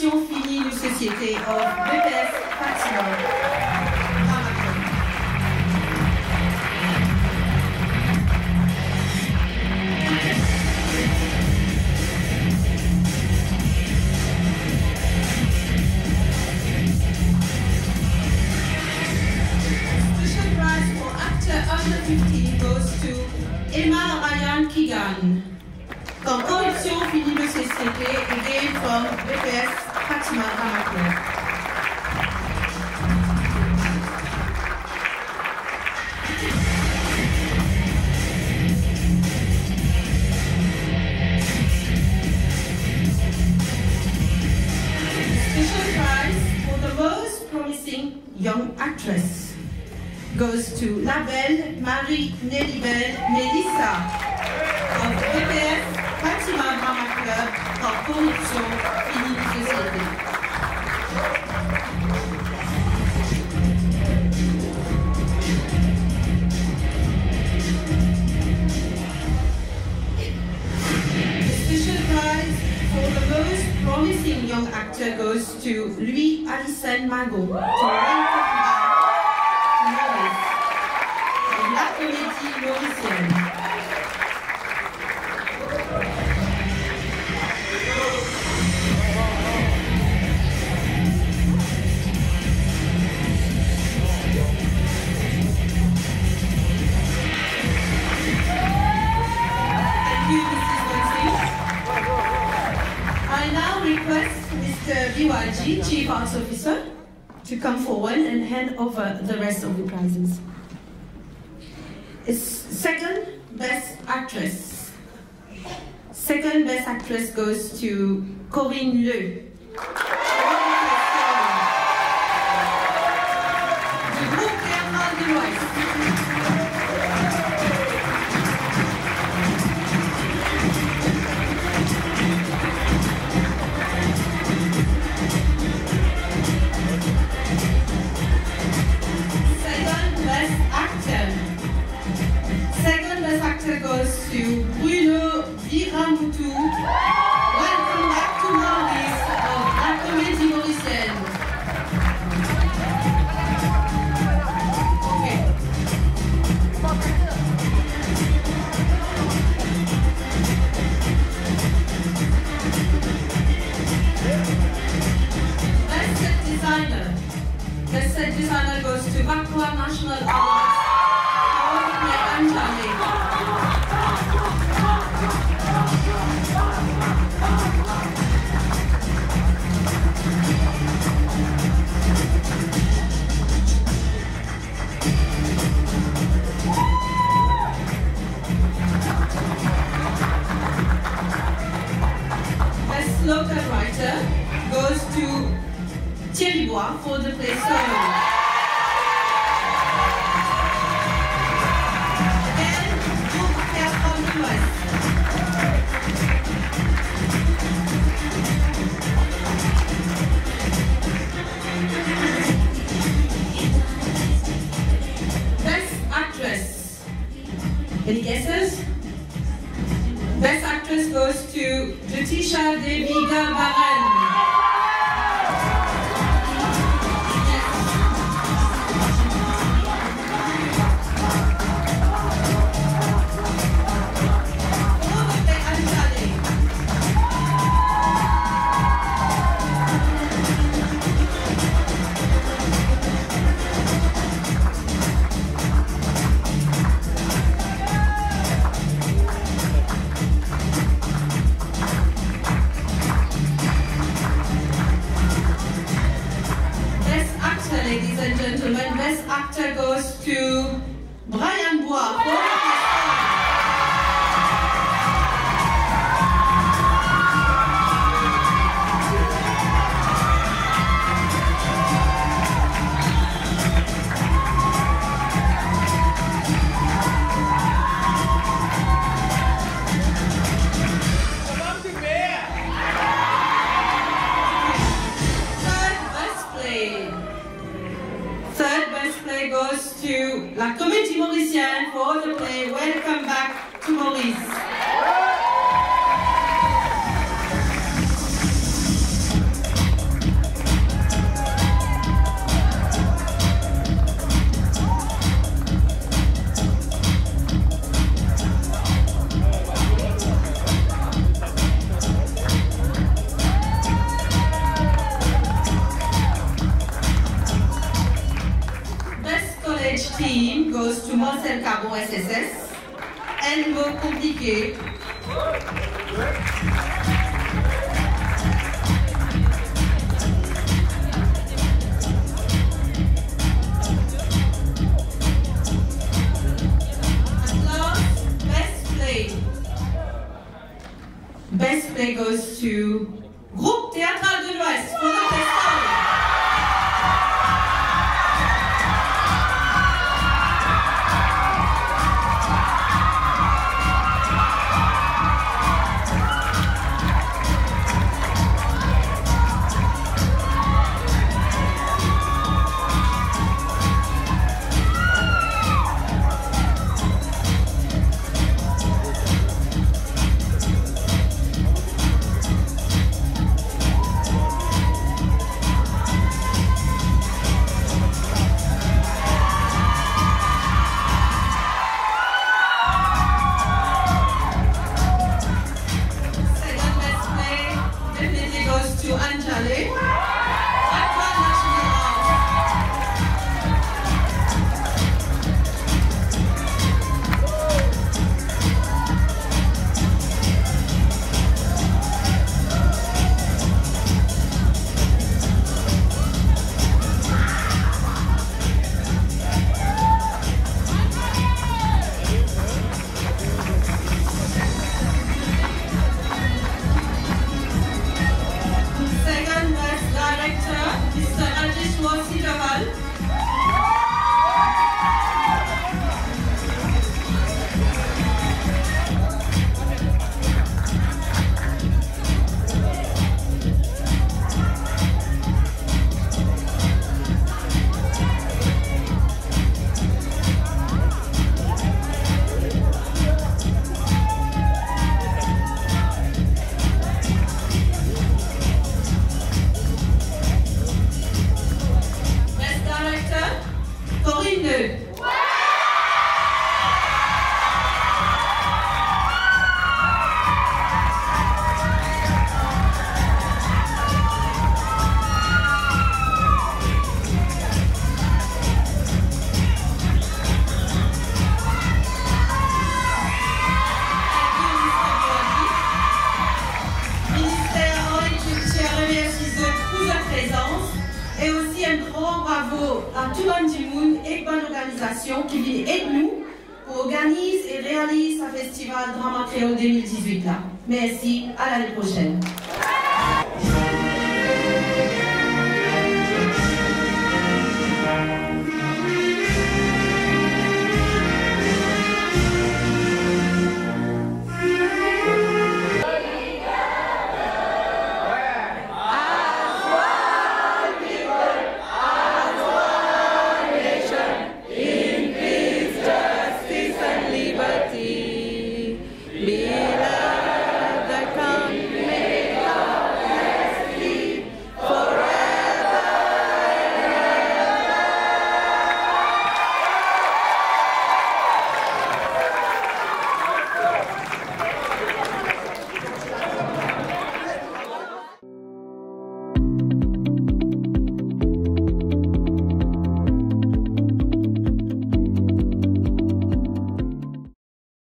Corruption finit une société of BPS to Corinne Le.